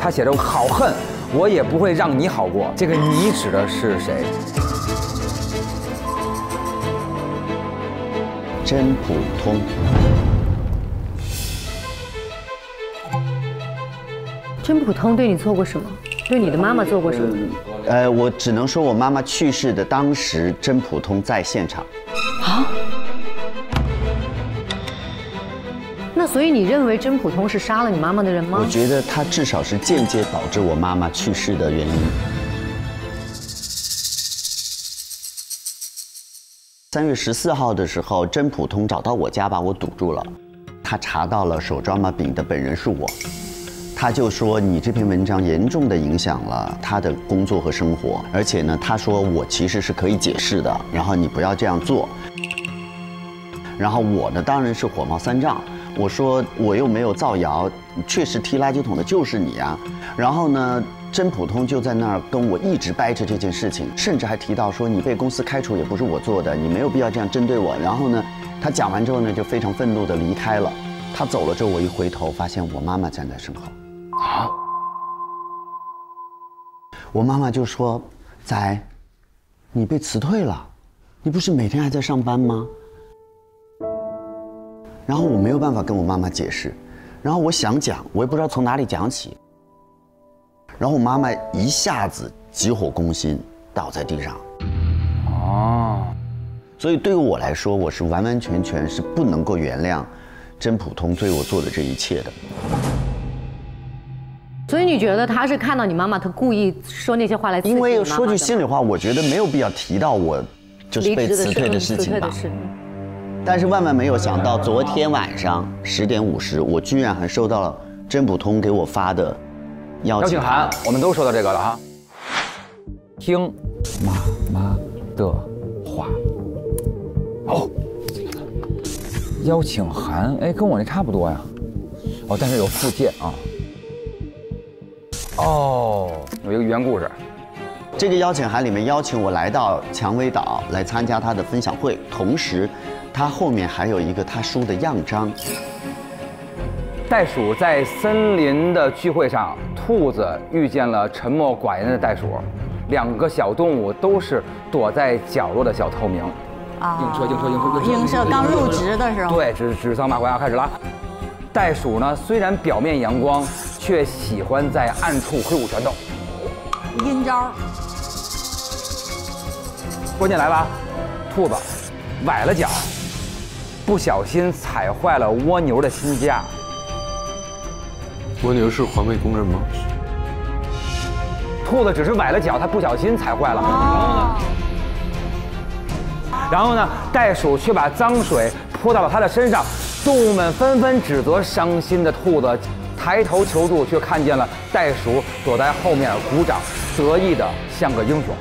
他写着“好恨，我也不会让你好过”。这个“你”指的是谁？真普通。真普通对你做过什么？对你的妈妈做过什么？呃，我只能说我妈妈去世的当时，真普通在现场。啊？所以你认为真普通是杀了你妈妈的人吗？我觉得他至少是间接导致我妈妈去世的原因。三月十四号的时候，真普通找到我家，把我堵住了。他查到了手抓马饼的本人是我。他就说你这篇文章严重的影响了他的工作和生活，而且呢，他说我其实是可以解释的，然后你不要这样做。然后我呢，当然是火冒三丈，我说我又没有造谣，确实踢垃圾桶的就是你啊。然后呢，真普通就在那儿跟我一直掰扯这件事情，甚至还提到说你被公司开除也不是我做的，你没有必要这样针对我。然后呢，他讲完之后呢，就非常愤怒的离开了。他走了之后，我一回头发现我妈妈站在身后。啊！我妈妈就说：“仔，你被辞退了，你不是每天还在上班吗？”然后我没有办法跟我妈妈解释，然后我想讲，我也不知道从哪里讲起。然后我妈妈一下子急火攻心，倒在地上。哦，所以对于我来说，我是完完全全是不能够原谅真普通对我做的这一切的。所以你觉得他是看到你妈妈，他故意说那些话来？因为说句心里话，我觉得没有必要提到我就是被辞退的事情吧。但是万万没有想到，昨天晚上十点五十，我居然还收到了真普通给我发的邀请函。我们都收到这个了哈。听妈妈的话。哦，邀请函，哎，跟我那差不多呀。哦，但是有附件啊。哦，有一个寓言故事。这个邀请函里面邀请我来到蔷薇岛来参加他的分享会，同时，他后面还有一个他书的样章。袋鼠在森林的聚会上，兔子遇见了沉默寡言的袋鼠，两个小动物都是躲在角落的小透明。啊，映射，映射，映射，映射刚入职的时候。对，指指桑骂槐要开始了。袋鼠呢，虽然表面阳光。却喜欢在暗处挥舞拳头，阴招。关键来了，兔子崴了脚，不小心踩坏了蜗牛的新家。蜗牛是环卫工人吗？兔子只是崴了脚，它不小心踩坏了。然后呢，袋鼠却把脏水泼到了它的身上，动物们纷纷指责伤心的兔子。抬头求助，却看见了袋鼠躲在后面鼓掌，得意的像个英雄。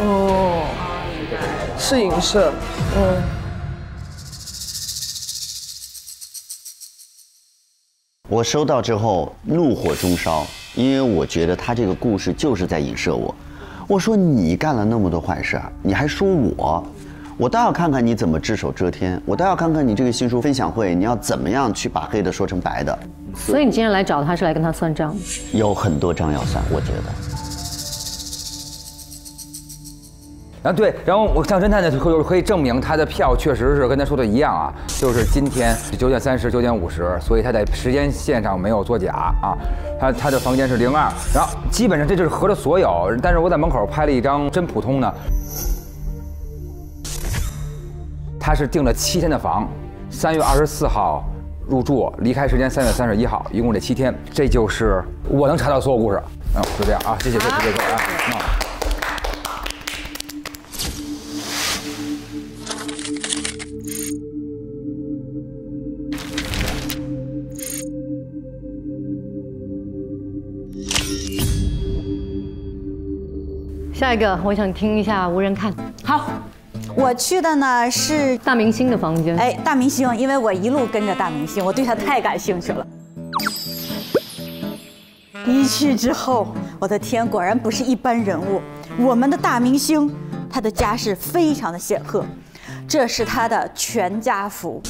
哦，是影射。嗯。我收到之后怒火中烧，因为我觉得他这个故事就是在影射我。我说你干了那么多坏事，你还说我？我倒要看看你怎么只手遮天，我倒要看看你这个新书分享会，你要怎么样去把黑的说成白的。所以你今天来找他是来跟他算账，有很多账要算，我觉得。啊对，然后我像侦探呢可可以证明他的票确实是跟他说的一样啊，就是今天九点三十、九点五十，所以他在时间线上没有作假啊。他他的房间是零二，然后基本上这就是合着所有，但是我在门口拍了一张真普通的。他是订了七天的房，三月二十四号入住，离开时间三月三十一号，一共这七天，这就是我能查到所有故事。嗯，就这样啊，谢谢谢谢谢谢啊。下一个，我想听一下无人看好。我去的呢是大明星的房间，哎，大明星，因为我一路跟着大明星，我对他太感兴趣了。一去之后，我的天，果然不是一般人物。我们的大明星，他的家世非常的显赫，这是他的全家福，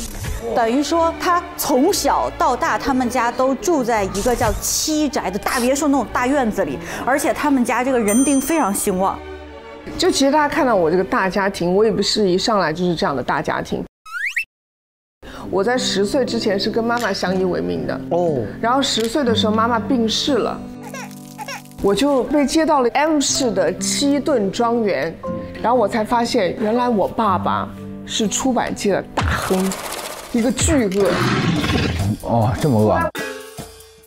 等于说他从小到大，他们家都住在一个叫七宅的大别墅那种大院子里，而且他们家这个人丁非常兴旺。就其实大家看到我这个大家庭，我也不是一上来就是这样的大家庭。我在十岁之前是跟妈妈相依为命的。哦，然后十岁的时候妈妈病逝了，我就被接到了 M 市的七顿庄园，然后我才发现原来我爸爸是出版界的大亨，一个巨鳄。哦，这么饿。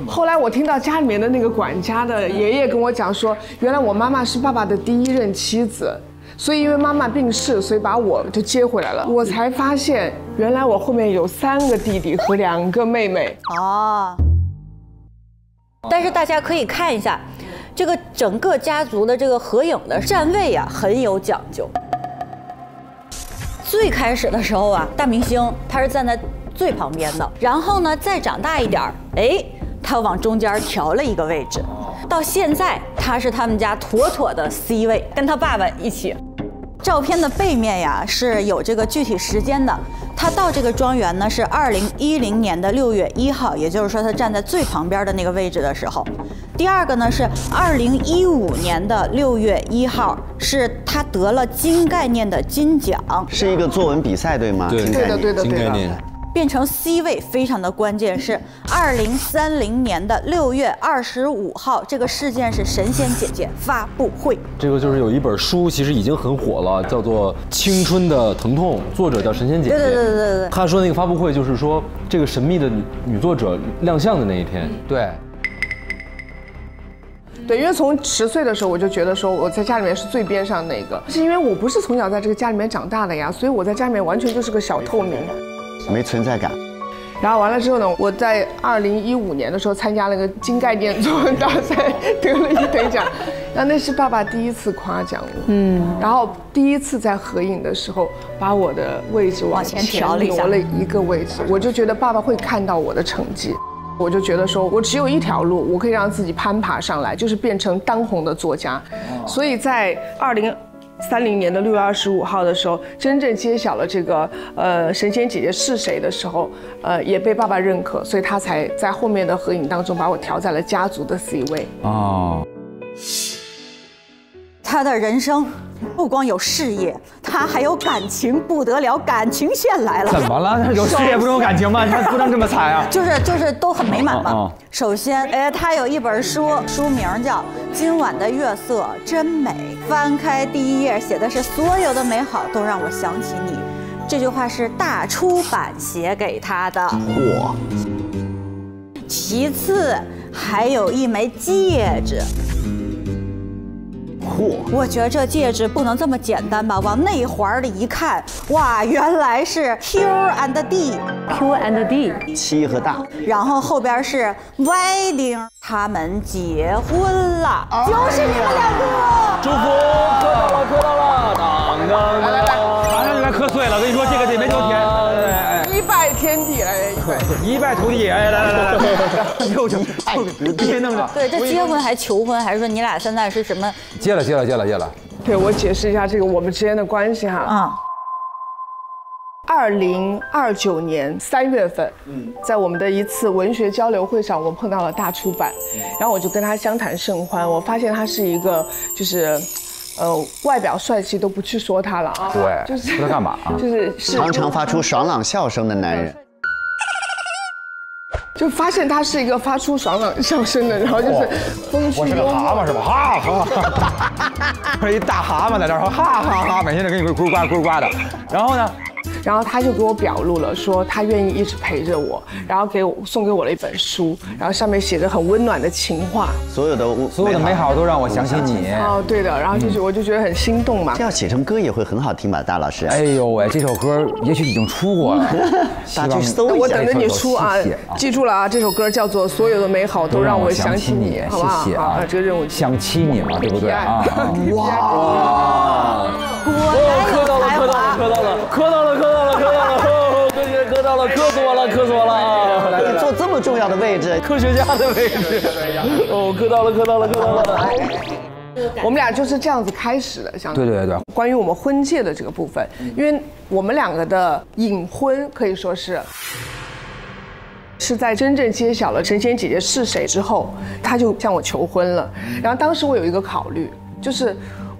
后来我听到家里面的那个管家的爷爷跟我讲说，原来我妈妈是爸爸的第一任妻子。所以因为妈妈病逝，所以把我就接回来了。我才发现，原来我后面有三个弟弟和两个妹妹。哦。但是大家可以看一下，这个整个家族的这个合影的站位呀，很有讲究。最开始的时候啊，大明星他是站在最旁边的，然后呢再长大一点儿，哎，他往中间调了一个位置。到现在，他是他们家妥妥的 C 位，跟他爸爸一起。照片的背面呀是有这个具体时间的，他到这个庄园呢是二零一零年的六月一号，也就是说他站在最旁边的那个位置的时候。第二个呢是二零一五年的六月一号，是他得了金概念的金奖，是一个作文比赛对吗？对的对的对的。变成 C 位非常的关键，是二零三零年的六月二十五号，这个事件是神仙姐姐发布会。这个就是有一本书，其实已经很火了，叫做《青春的疼痛》，作者叫神仙姐姐。对对对对对。他说那个发布会就是说这个神秘的女女作者亮相的那一天。对。对，因为从十岁的时候我就觉得说我在家里面是最边上那个，是因为我不是从小在这个家里面长大的呀，所以我在家里面完全就是个小透明。没存在感，然后完了之后呢，我在二零一五年的时候参加了个金概念作文大赛，得了一等奖，那那是爸爸第一次夸奖我，嗯，然后第一次在合影的时候把我的位置往前调了一个位置，我就觉得爸爸会看到我的成绩，我就觉得说我只有一条路，我可以让自己攀爬上来，就是变成当红的作家，所以在二零。三零年的六月二十五号的时候，真正揭晓了这个呃神仙姐姐是谁的时候，呃也被爸爸认可，所以他才在后面的合影当中把我调在了家族的 C 位。哦。他的人生不光有事业，他还有感情，不得了，感情线来了。怎么了？有事业不能有感情吗？他不能这么惨啊！就是就是都很美满嘛。首先，哎，他有一本书，书名叫《今晚的月色真美》。翻开第一页，写的是所有的美好都让我想起你。这句话是大出版写给他的。哇！其次，还有一枚戒指。我觉得这戒指不能这么简单吧？往内环里一看，哇，原来是 Q and D，Q and D，七和大，然后后边是 Wedding，他们结婚了，就是你们两个，祝福，磕到了，磕到了，当当当，马上就该磕碎了，我跟你说，这个得没多天。天地，哎，一拜土地，哎，来来来来，又就别弄了。对，这结婚还求婚，还是说你俩现在是什么？结了，结了，结了，结了。对我解释一下这个我们之间的关系哈。啊。二零二九年三月份，在我们的一次文学交流会上，我碰到了大出版，然后我就跟他相谈甚欢。我发现他是一个，就是。呃，外表帅气都不去说他了啊，对，就是他干嘛啊，就是常常发出爽朗笑声的男人，就发现他是一个发出爽朗笑声的，然后就是风趣幽默，蛤蟆是吧？哈哈哈，一大蛤蟆在这儿，哈哈哈，每天都给你咕呱咕呱的，然后呢？然后他就给我表露了，说他愿意一直陪着我，然后给我送给我了一本书，然后上面写着很温暖的情话，所有的所有的美好都让我想起你。哦，对的，然后就是我就觉得很心动嘛。这要写成歌也会很好听吧，大老师？哎呦喂，这首歌也许已经出过了，大家去搜一下。我等着你出啊，记住了啊，这首歌叫做《所有的美好都让我想起你》，好不好？啊，这个任务想起你嘛，对不对 啊？哇！果然磕到了，磕到了，磕到了，磕到了，磕到了，磕到了。磕到了，磕死我了，磕死我了啊！坐这么重要的位置，科学家的位置。哦，磕到了，磕到了，磕到了。我们俩就是这样子开始的，相对对对，关于我们婚戒的这个部分，因为我们两个的隐婚可以说是。是在真正揭晓了神仙姐姐是谁之后，他就向我求婚了。然后当时我有一个考虑，就是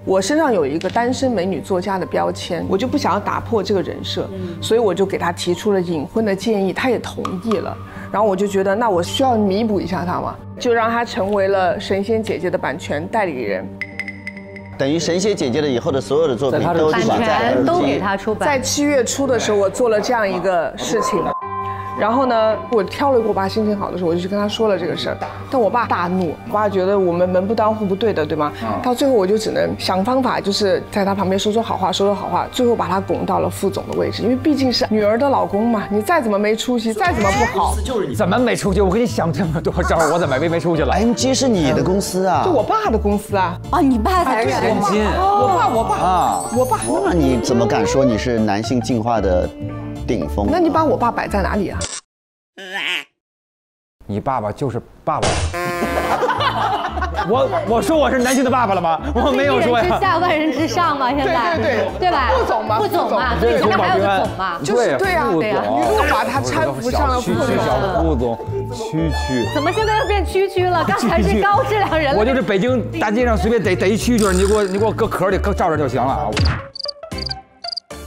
我身上有一个单身美女作家的标签，我就不想要打破这个人设，所以我就给他提出了隐婚的建议，他也同意了。然后我就觉得，那我需要弥补一下他嘛，就让他成为了神仙姐姐的版权代理人。等于神仙姐姐的以后的所有的作品都版权都给他出版。在七月初的时候，我做了这样一个事情。然后呢，我挑了一个我爸心情好的时候，我就去跟他说了这个事儿。但我爸大怒，我爸觉得我们门不当户不对的，对吗？到最后我就只能想方法，就是在他旁边说说好话，说说好话，最后把他拱到了副总的位置。因为毕竟是女儿的老公嘛，你再怎么没出息，再怎么不好，就是你怎么没出息？我给你想这么多招，我怎么没没出息了？MG 是你的公司啊，就我爸的公司啊。啊，你爸才是千金。我爸，我爸啊，我爸。那你怎么敢说你是男性进化的顶峰？那你把我爸摆在哪里啊？你爸爸就是爸爸，我我说我是男性的爸爸了吗？我没有说呀。之下万人之上嘛，现在对对对，对吧？副总嘛，副总嘛，对，前面还有个总嘛，就是对呀，对呀。你如果把他搀扶上了副总，小副总，区区。怎么现在又变区区了？刚才是高质量人。我就是北京大街上随便逮逮一蛐蛐，你给我你给我搁壳里搁罩着就行了啊。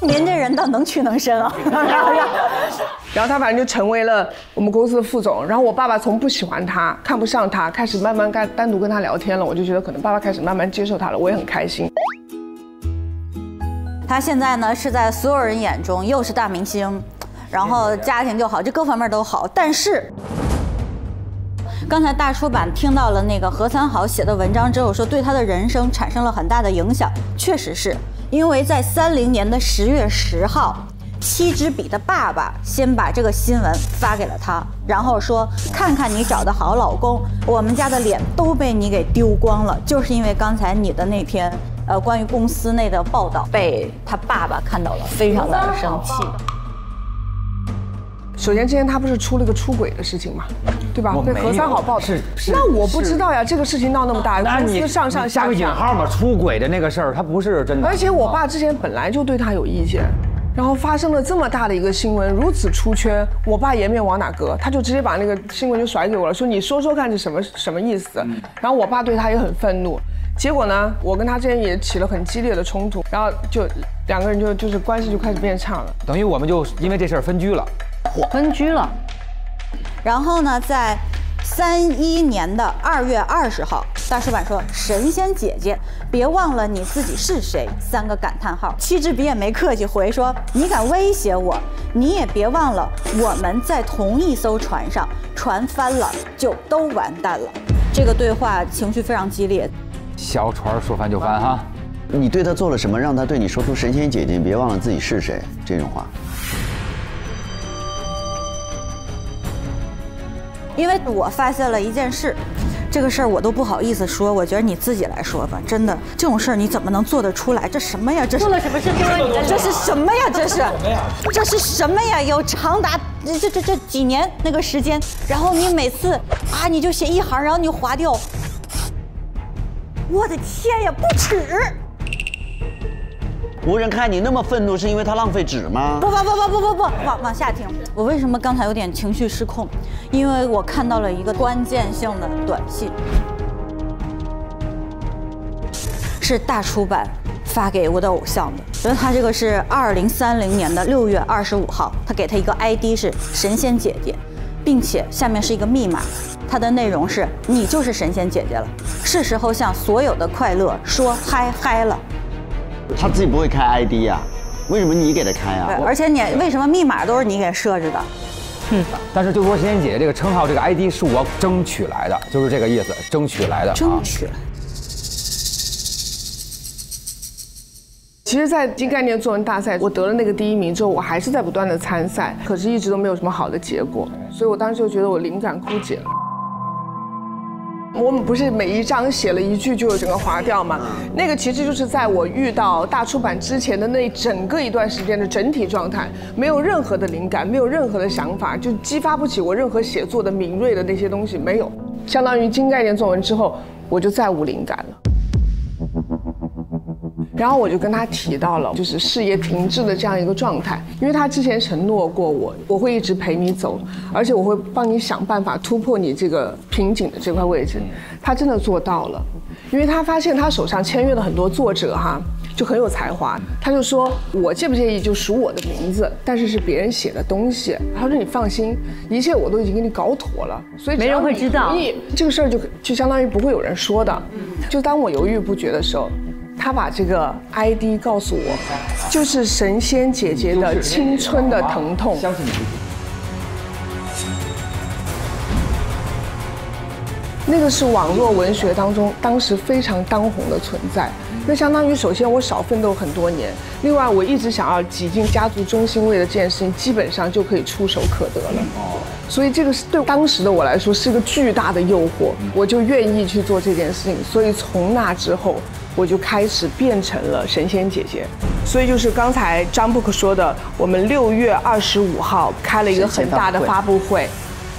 您这人倒能屈能伸啊！然后他反正就成为了我们公司的副总。然后我爸爸从不喜欢他、看不上他，开始慢慢干单独跟他聊天了。我就觉得可能爸爸开始慢慢接受他了，我也很开心。他现在呢是在所有人眼中又是大明星，然后家庭就好，这各方面都好。但是刚才大出版听到了那个何三好写的文章之后，说对他的人生产生了很大的影响，确实是。因为在三零年的十月十号，七支笔的爸爸先把这个新闻发给了他，然后说：“看看你找的好老公，我们家的脸都被你给丢光了，就是因为刚才你的那篇，呃，关于公司内的报道被他爸爸看到了，非常的生气。”首先，之前他不是出了个出轨的事情嘛，对吧？被何三好报的。是是。那我不知道呀，这个事情闹那么大，公司上上下下。个引号嘛，出轨的那个事儿，他不是真的。而且我爸之前本来就对他有意见，然后发生了这么大的一个新闻，如此出圈，我爸颜面往哪搁？他就直接把那个新闻就甩给我了，说你说说看是什么 什么意思？然后我爸对他也很愤怒。结果呢，我跟他之间也起了很激烈的冲突，然后就两个人就就是关系就开始变差了。等于我们就因为这事儿分居了。分居了，然后呢，在三一年的二月二十号，大叔版说：“神仙姐姐，别忘了你自己是谁。”三个感叹号。七支笔也没客气回说：“你敢威胁我，你也别忘了我们在同一艘船上，船翻了就都完蛋了。”这个对话情绪非常激烈。小船说翻就翻哈，你对他做了什么，让他对你说出“神仙姐姐，别忘了自己是谁”这种话？因为我发现了一件事，这个事儿我都不好意思说，我觉得你自己来说吧。真的，这种事儿你怎么能做得出来？这什么呀？这是做了什么事？这是什么呀？这是这是什么呀？有长达这这这几年那个时间，然后你每次啊，你就写一行，然后你划掉。我的天呀，不耻！无人看你那么愤怒，是因为他浪费纸吗？不不不不不不不，往往下听。我为什么刚才有点情绪失控？因为我看到了一个关键性的短信，是大出版发给我的偶像的。因为他这个是二零三零年的六月二十五号，他给他一个 ID 是神仙姐姐，并且下面是一个密码，它的内容是你就是神仙姐姐了，是时候向所有的快乐说嗨嗨了。他自己不会开 ID 呀？为什么你给他开啊？而且你为什么密码都是你给设置的？嗯，但是就说神仙姐姐这个称号，这个 ID 是我争取来的，就是这个意思，争取来的。争取来。其实，在新概念作文大赛，我得了那个第一名之后，我还是在不断的参赛，可是一直都没有什么好的结果，所以我当时就觉得我灵感枯竭了。我们不是每一章写了一句就整个划掉吗？那个其实就是在我遇到大出版之前的那整个一段时间的整体状态，没有任何的灵感，没有任何的想法，就激发不起我任何写作的敏锐的那些东西，没有。相当于新概念作文之后，我就再无灵感了。然后我就跟他提到了，就是事业停滞的这样一个状态，因为他之前承诺过我，我会一直陪你走，而且我会帮你想办法突破你这个瓶颈的这块位置。他真的做到了，因为他发现他手上签约了很多作者哈，就很有才华。他就说我介不介意就署我的名字，但是是别人写的东西。他说你放心，一切我都已经给你搞妥了，所以没人会知道。这个事儿就就相当于不会有人说的。就当我犹豫不决的时候。他把这个 ID 告诉我，就是神仙姐姐的青春的疼痛。相信你。那个是网络文学当中当时非常当红的存在。那相当于，首先我少奋斗很多年，另外我一直想要挤进家族中心位的这件事情，基本上就可以触手可得了。哦。所以这个是对当时的我来说是一个巨大的诱惑，我就愿意去做这件事情。所以从那之后。我就开始变成了神仙姐姐，所以就是刚才张 book 说的，我们六月二十五号开了一个很大的发布会，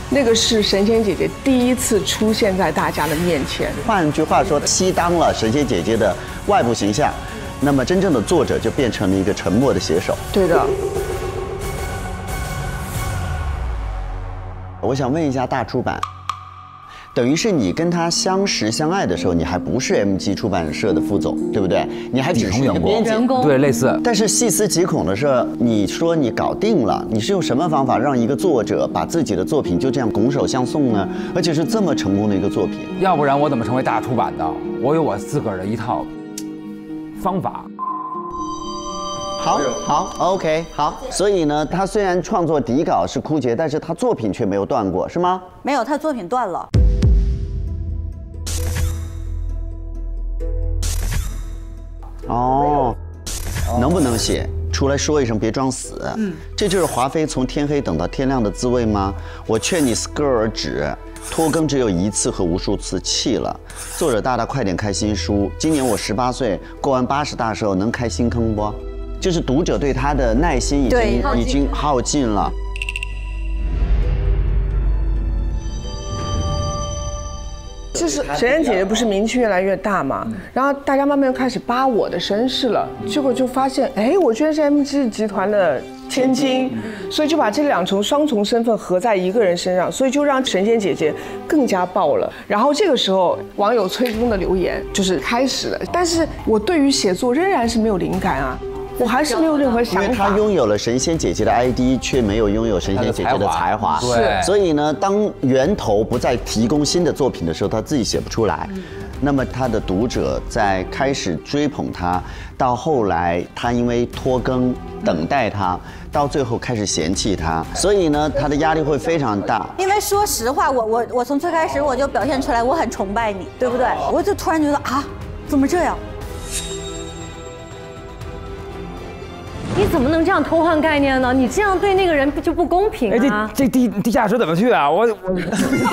那个是神仙姐姐第一次出现在大家的面前。换句话说，吸当了神仙姐姐的外部形象，那么真正的作者就变成了一个沉默的写手。对的。我想问一下大出版。等于是你跟他相识相爱的时候，你还不是 MG 出版社的副总，对不对？你还只是员工，对，类似。但是细思极恐的是，你说你搞定了，你是用什么方法让一个作者把自己的作品就这样拱手相送呢？而且是这么成功的一个作品，要不然我怎么成为大出版的？我有我自个儿的一套方法。好，好，OK，好。所以呢，他虽然创作底稿是枯竭，但是他作品却没有断过，是吗？没有，他作品断了。哦，能不能写出来说一声别装死？嗯，这就是华妃从天黑等到天亮的滋味吗？我劝你思而止，拖更只有一次和无数次，气了。作者大大快点开新书，今年我十八岁，过完八十大寿能开新坑不？就是读者对他的耐心已经已经耗尽了。就是神仙姐姐不是名气越来越大嘛，然后大家慢慢又开始扒我的身世了，结果就发现，哎，我居然是 MG 集团的千金，所以就把这两重双重身份合在一个人身上，所以就让神仙姐姐更加爆了。然后这个时候，网友催更的留言就是开始了，但是我对于写作仍然是没有灵感啊。我还是没有任何想法，因为他拥有了神仙姐姐的 ID，却没有拥有神仙姐姐的才华。对，所以呢，当源头不再提供新的作品的时候，他自己写不出来。那么他的读者在开始追捧他，到后来他因为拖更等待他，到最后开始嫌弃他，所以呢，他的压力会非常大。因为说实话，我我我从最开始我就表现出来我很崇拜你，对不对？我就突然觉得啊，怎么这样？你怎么能这样偷换概念呢？你这样对那个人就不公平啊！这这地地下室怎么去啊？我我，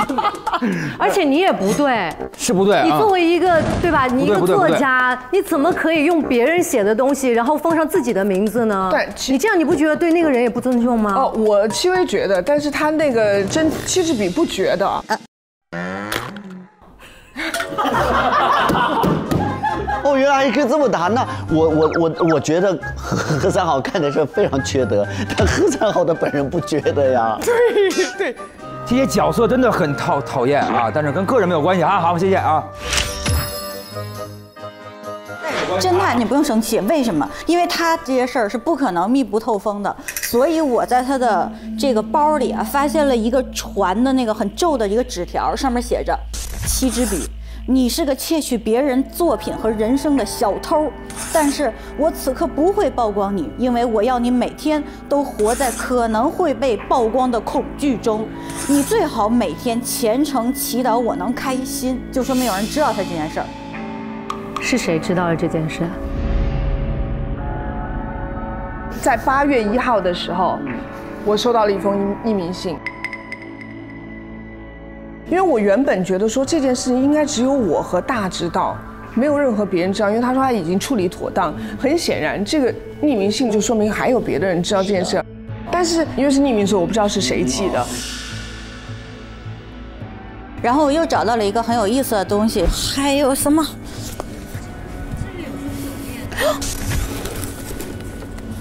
而且你也不对，是不对。你作为一个对吧？你一个作家，你怎么可以用别人写的东西，然后封上自己的名字呢？对，你这样你不觉得对那个人也不尊重吗？哦，我轻微觉得，但是他那个真其实比不觉得。哦，原来还可以这么答。那我我我我觉得何何三好看的是非常缺德，但何三好的本人不觉得呀。对对，这些角色真的很讨讨厌啊，但是跟个人没有关系啊。好，谢谢啊。侦探，你不用生气，为什么？因为他这些事儿是不可能密不透风的，所以我在他的这个包里啊，发现了一个传的那个很皱的一个纸条，上面写着七支笔。你是个窃取别人作品和人生的小偷，但是我此刻不会曝光你，因为我要你每天都活在可能会被曝光的恐惧中。你最好每天虔诚祈祷我能开心，就说明有人知道他这件事儿。是谁知道了这件事？在八月一号的时候，我收到了一封匿名信。因为我原本觉得说这件事情应该只有我和大知道，没有任何别人知道。因为他说他已经处理妥当，很显然这个匿名信就说明还有别的人知道这件事。但是因为是匿名，所以我不知道是谁寄的。然后我又找到了一个很有意思的东西，还有什么？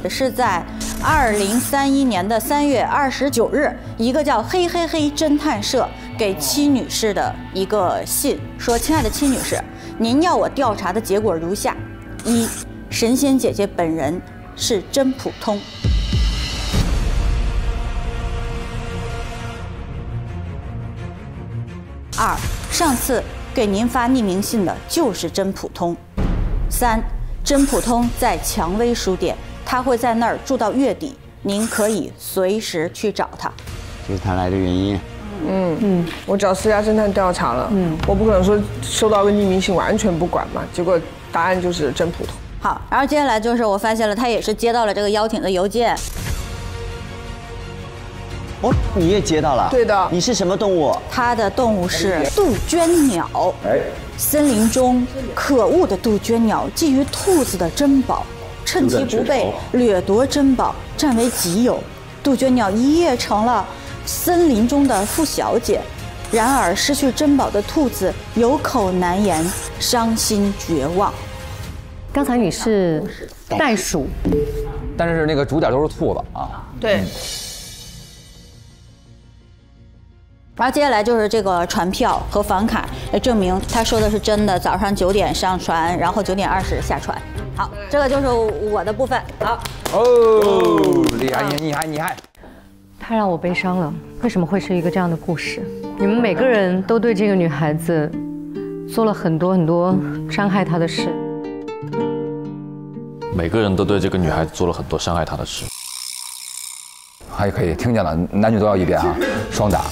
是在二零三一年的三月二十九日，一个叫“嘿嘿嘿侦探社”给戚女士的一个信，说：“亲爱的戚女士，您要我调查的结果如下：一，神仙姐姐本人是真普通；二，上次给您发匿名信的就是真普通；三，真普通在蔷薇书店。”他会在那儿住到月底，您可以随时去找他。这是他来的原因。嗯嗯，我找私家侦探调查了。嗯，我不可能说收到个匿名信完全不管嘛。结果答案就是真普通。好，然后接下来就是我发现了，他也是接到了这个邀请的邮件。哦，你也接到了？对的。你是什么动物？他的动物是杜鹃鸟。哎，森林中可恶的杜鹃鸟觊觎兔子的珍宝。趁其不备，掠夺珍宝，占为己有。杜鹃鸟一夜成了森林中的富小姐，然而失去珍宝的兔子有口难言，伤心绝望。刚才你是袋鼠，但是那个主角都是兔子啊。对。然后接下来就是这个船票和房卡来证明他说的是真的。早上九点上船，然后九点二十下船。好，这个就是我的部分。好，哦，厉害，厉害，厉害！太让我悲伤了。为什么会是一个这样的故事？你们每个人都对这个女孩子做了很多很多伤害她的事。每个人都对这个女孩子做了很多伤害她的事。还可以，听见了，男女都要一遍啊，双打。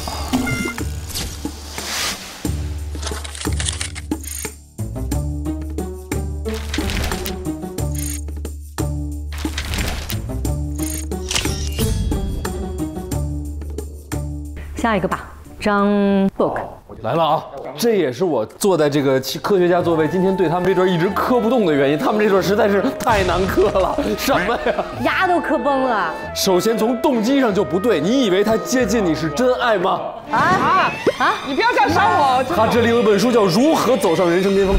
下一个吧，张 book 来了啊！这也是我坐在这个科学家座位，今天对他们这段一直磕不动的原因。他们这段实在是太难磕了，什么呀？牙都磕崩了。首先从动机上就不对，你以为他接近你是真爱吗？啊啊啊！你不要这样伤我。他这里有一本书叫《如何走上人生巅峰》，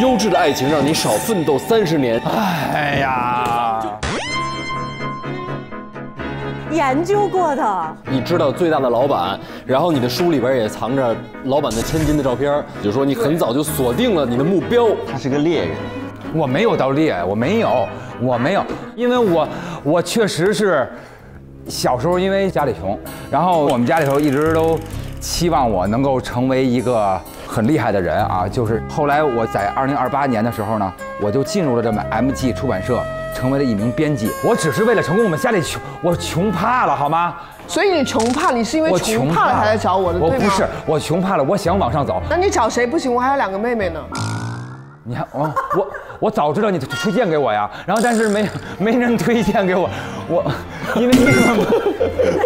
优质的爱情让你少奋斗三十年。哎呀！研究过的，你知道最大的老板，然后你的书里边也藏着老板的千金的照片，就说你很早就锁定了你的目标，他是个猎人，我没有到猎，我没有，我没有，因为我我确实是小时候因为家里穷，然后我们家里头一直都期望我能够成为一个很厉害的人啊，就是后来我在二零二八年的时候呢，我就进入了这么 MG 出版社。成为了一名编辑，我只是为了成功。我们家里穷，我穷怕了，好吗？所以你穷怕，你是因为穷怕了才来找我的，我不是，我穷怕了，我想往上走。那你找谁不行？我还有两个妹妹呢。你看，哦 我我早知道你推荐给我呀，然后但是没没人推荐给我，我因为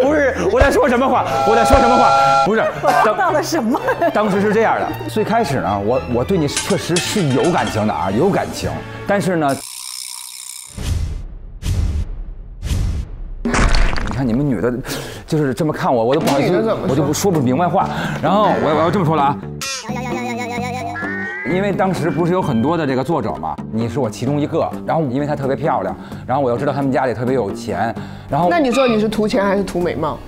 不是我在说什么话？我在说什么话？不是，我到了什么？当时是这样的，最开始呢，我我对你确实是有感情的啊，有感情，但是呢。看你们女的，就是这么看我，我都不好意思，我就不说不明白话。然后我我要这么说了啊，因为当时不是有很多的这个作者嘛，你是我其中一个。然后因为她特别漂亮，然后我又知道他们家里特别有钱，然后那你说你是图钱还是图美貌？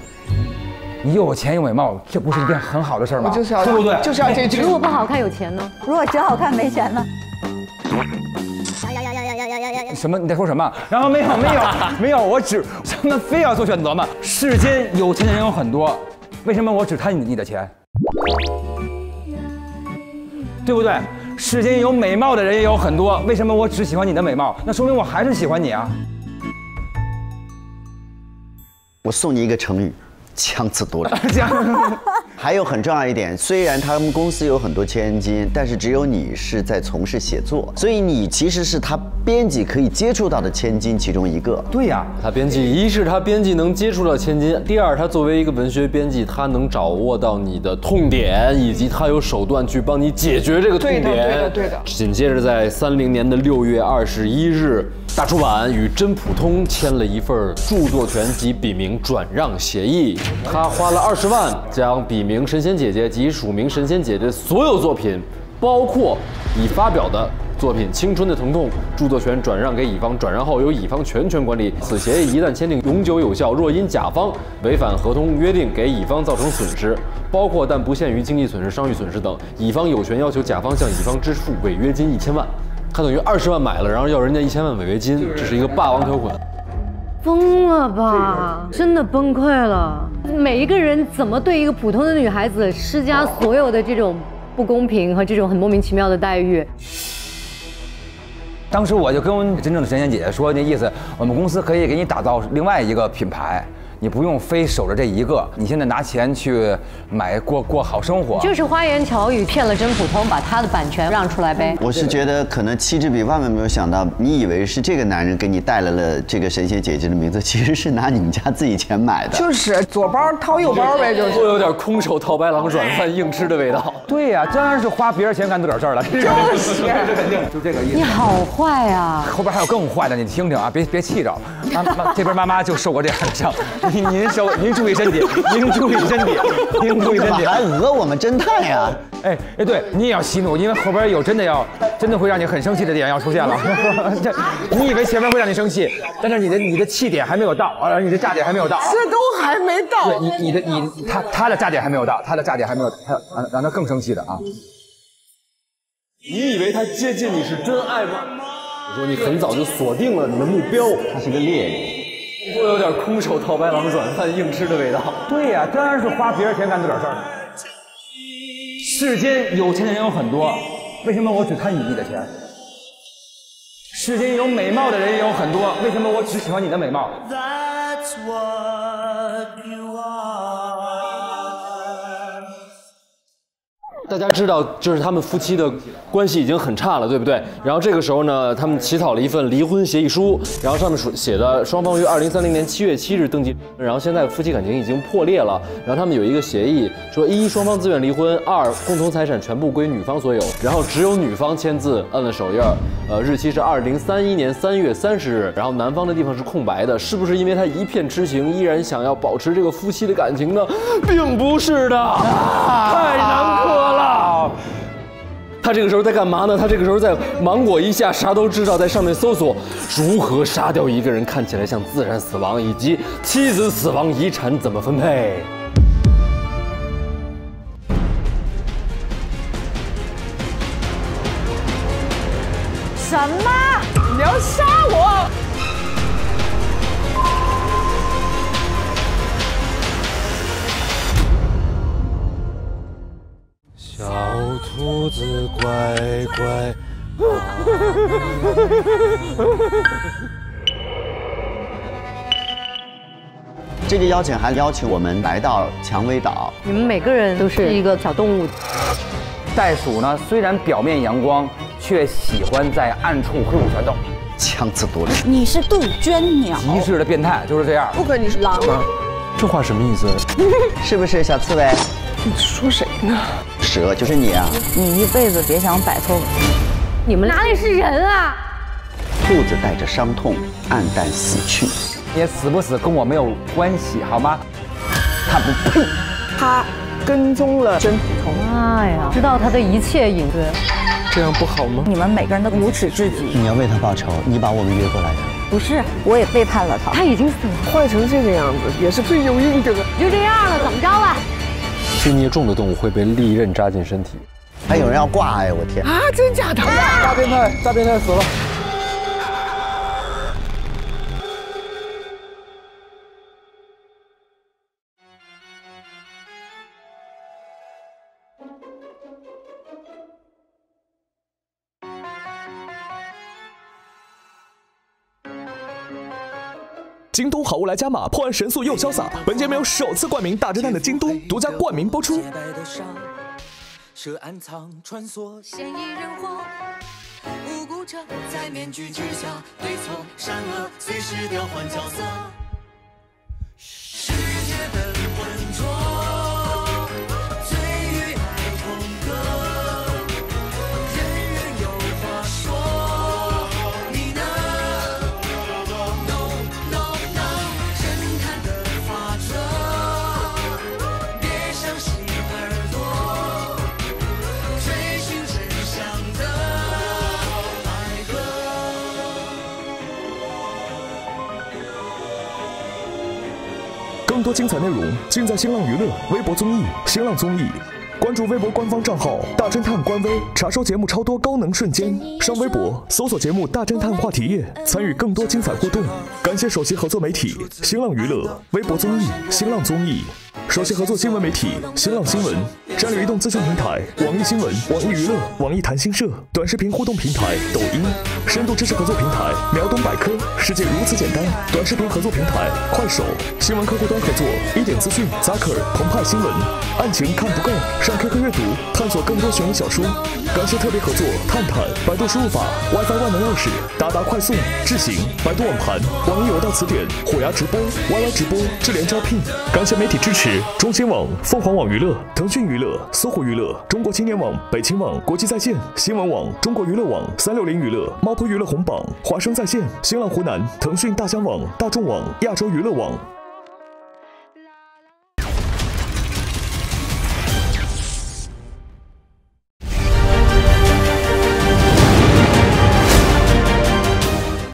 你又有钱又美貌，这不是一件很好的事吗？就是要对不对？就是要这句。如果不好看有钱呢？如果只好看没钱呢？什么？你在说什么？然后没有没有没有，我只他们非要做选择吗？世间有钱的人有很多，为什么我只贪你你的钱？对不对？世间有美貌的人也有很多，为什么我只喜欢你的美貌？那说明我还是喜欢你啊！我送你一个成语。强词夺理，还有很重要一点，虽然他们公司有很多千金，但是只有你是在从事写作，所以你其实是他编辑可以接触到的千金其中一个。对呀，他编辑一是他编辑能接触到千金，第二他作为一个文学编辑，他能掌握到你的痛点，以及他有手段去帮你解决这个痛点。对的，对的，对的。紧接着在三零年的六月二十一日，大出版与真普通签了一份著作权及笔名转让协议。他花了二十万，将笔名神仙姐姐及署名神仙姐姐所有作品包括已发表的作品《青春的疼痛》，著作权转让给乙方，转让后由乙方全权管理。此协议一旦签订，永久有效。若因甲方违反合同约定，给乙方造成损失，包括但不限于经济损失、商誉损失等，乙方有权要求甲方向乙方支付违约金一千万。他等于二十万买了，然后要人家一千万违约金，这是一个霸王条款。疯了吧！真的崩溃了。每一个人怎么对一个普通的女孩子施加所有的这种不公平和这种很莫名其妙的待遇？当时我就跟真正的神仙姐姐说，那意思，我们公司可以给你打造另外一个品牌。你不用非守着这一个，你现在拿钱去买过过好生活，就是花言巧语骗了真普通，把他的版权让出来呗。我是觉得可能七之比万万没有想到，你以为是这个男人给你带来了这个神仙姐姐的名字，其实是拿你们家自己钱买的。就是左包掏右包呗，就是都有点空手套白狼，软饭硬吃的味道。对呀，当然是花别人钱干自个儿事儿了。就是，这肯定就这个意思。你好坏啊！后边还有更坏的，你听听啊，别别气着。妈妈这边妈妈就受过这样的伤。您您收，您注意身体，您注意身体，您注意身体。还讹我们侦探呀？哎哎，对你也要息怒，因为后边有真的要，真的会让你很生气的点要出现了。这，你以为前面会让你生气，但是你的你的气点还没有到，啊，你的炸点还没有到。这都还没到。对，你你的你他他的炸点还没有到，他的炸点还没有，他让让他更生气的啊。你以为他接近你是真爱吗？我说你很早就锁定了你的目标，他是个猎人。都有点空手套白狼，软饭硬吃的味道。对呀，当然是花别人钱干自个事儿。世间有钱的人有很多，为什么我只贪你的钱？世间有美貌的人也有很多，为什么我只喜欢你的美貌？That's what you are.？大家知道，就是他们夫妻的关系已经很差了，对不对？然后这个时候呢，他们起草了一份离婚协议书，然后上面写的双方于二零三零年七月七日登记，然后现在夫妻感情已经破裂了，然后他们有一个协议，说一双方自愿离婚，二共同财产全部归女方所有，然后只有女方签字摁了手印，呃，日期是二零三一年三月三十日，然后男方的地方是空白的，是不是因为他一片痴情，依然想要保持这个夫妻的感情呢？并不是的，太难过了。他这个时候在干嘛呢？他这个时候在芒果一下啥都知道，在上面搜索如何杀掉一个人看起来像自然死亡，以及妻子死亡遗产怎么分配。什么？你要杀兔子乖乖。这个邀请函邀请我们来到蔷薇岛，你们每个人都是一个小动物。袋鼠呢，虽然表面阳光，却喜欢在暗处挥舞拳头，强词夺理。你是杜鹃鸟，极致的变态就是这样。不可，你是狼。这话什么意思？是不是小刺猬？你说谁呢？蛇就是你啊！你一辈子别想摆脱我。你们哪里是人啊？兔子带着伤痛黯淡死去，你死不死跟我没有关系，好吗？他不配。他跟踪了真普通。妈呀！知道他的一切隐私，这样不好吗？你们每个人都无耻至极。你要为他报仇，你把我们约过来的。不是，我也背叛了他。他已经死了，坏成这个样子也是罪有应得。就这样了，怎么着了？罪孽重的动物会被利刃扎进身体。还有人要挂哎，我天！啊，真假的？大变态，大变态死了。京东好物来加码，破案神速又潇洒。本节目由首次冠名大侦探的京东独家冠名播出。涉暗藏穿梭，嫌疑人活，无辜者在面具之下，对错善恶随时调换角色。多精彩内容尽在新浪娱乐微博综艺、新浪综艺。关注微博官方账号“大侦探”官微，查收节目超多高能瞬间。上微博搜索节目“大侦探”话题页，参与更多精彩互动。感谢首席合作媒体新浪娱乐、微博综艺、新浪综艺。首席合作新闻媒体新浪新闻，战略移动资讯平台网易新闻、网易娱乐、网易谈新社，短视频互动平台抖音，深度知识合作平台秒懂百科，世界如此简单。短视频合作平台快手，新闻客户端合作一点资讯、Zaker、澎湃新闻，案情看不够，上 QQ 阅读探索更多悬疑小说。感谢特别合作探探、百度输入法、WiFi 万能钥匙、达达快速、智行、百度网盘、网易有道词典、虎牙直播、YY 直播、智联招聘。感谢媒体支持。中新网、凤凰网娱乐、腾讯娱乐、搜狐娱乐、中国青年网、北青网、国际在线、新闻网、中国娱乐网、三六零娱乐、猫扑娱乐红榜、华声在线、新浪湖南、腾讯大疆网、大众网、亚洲娱乐网。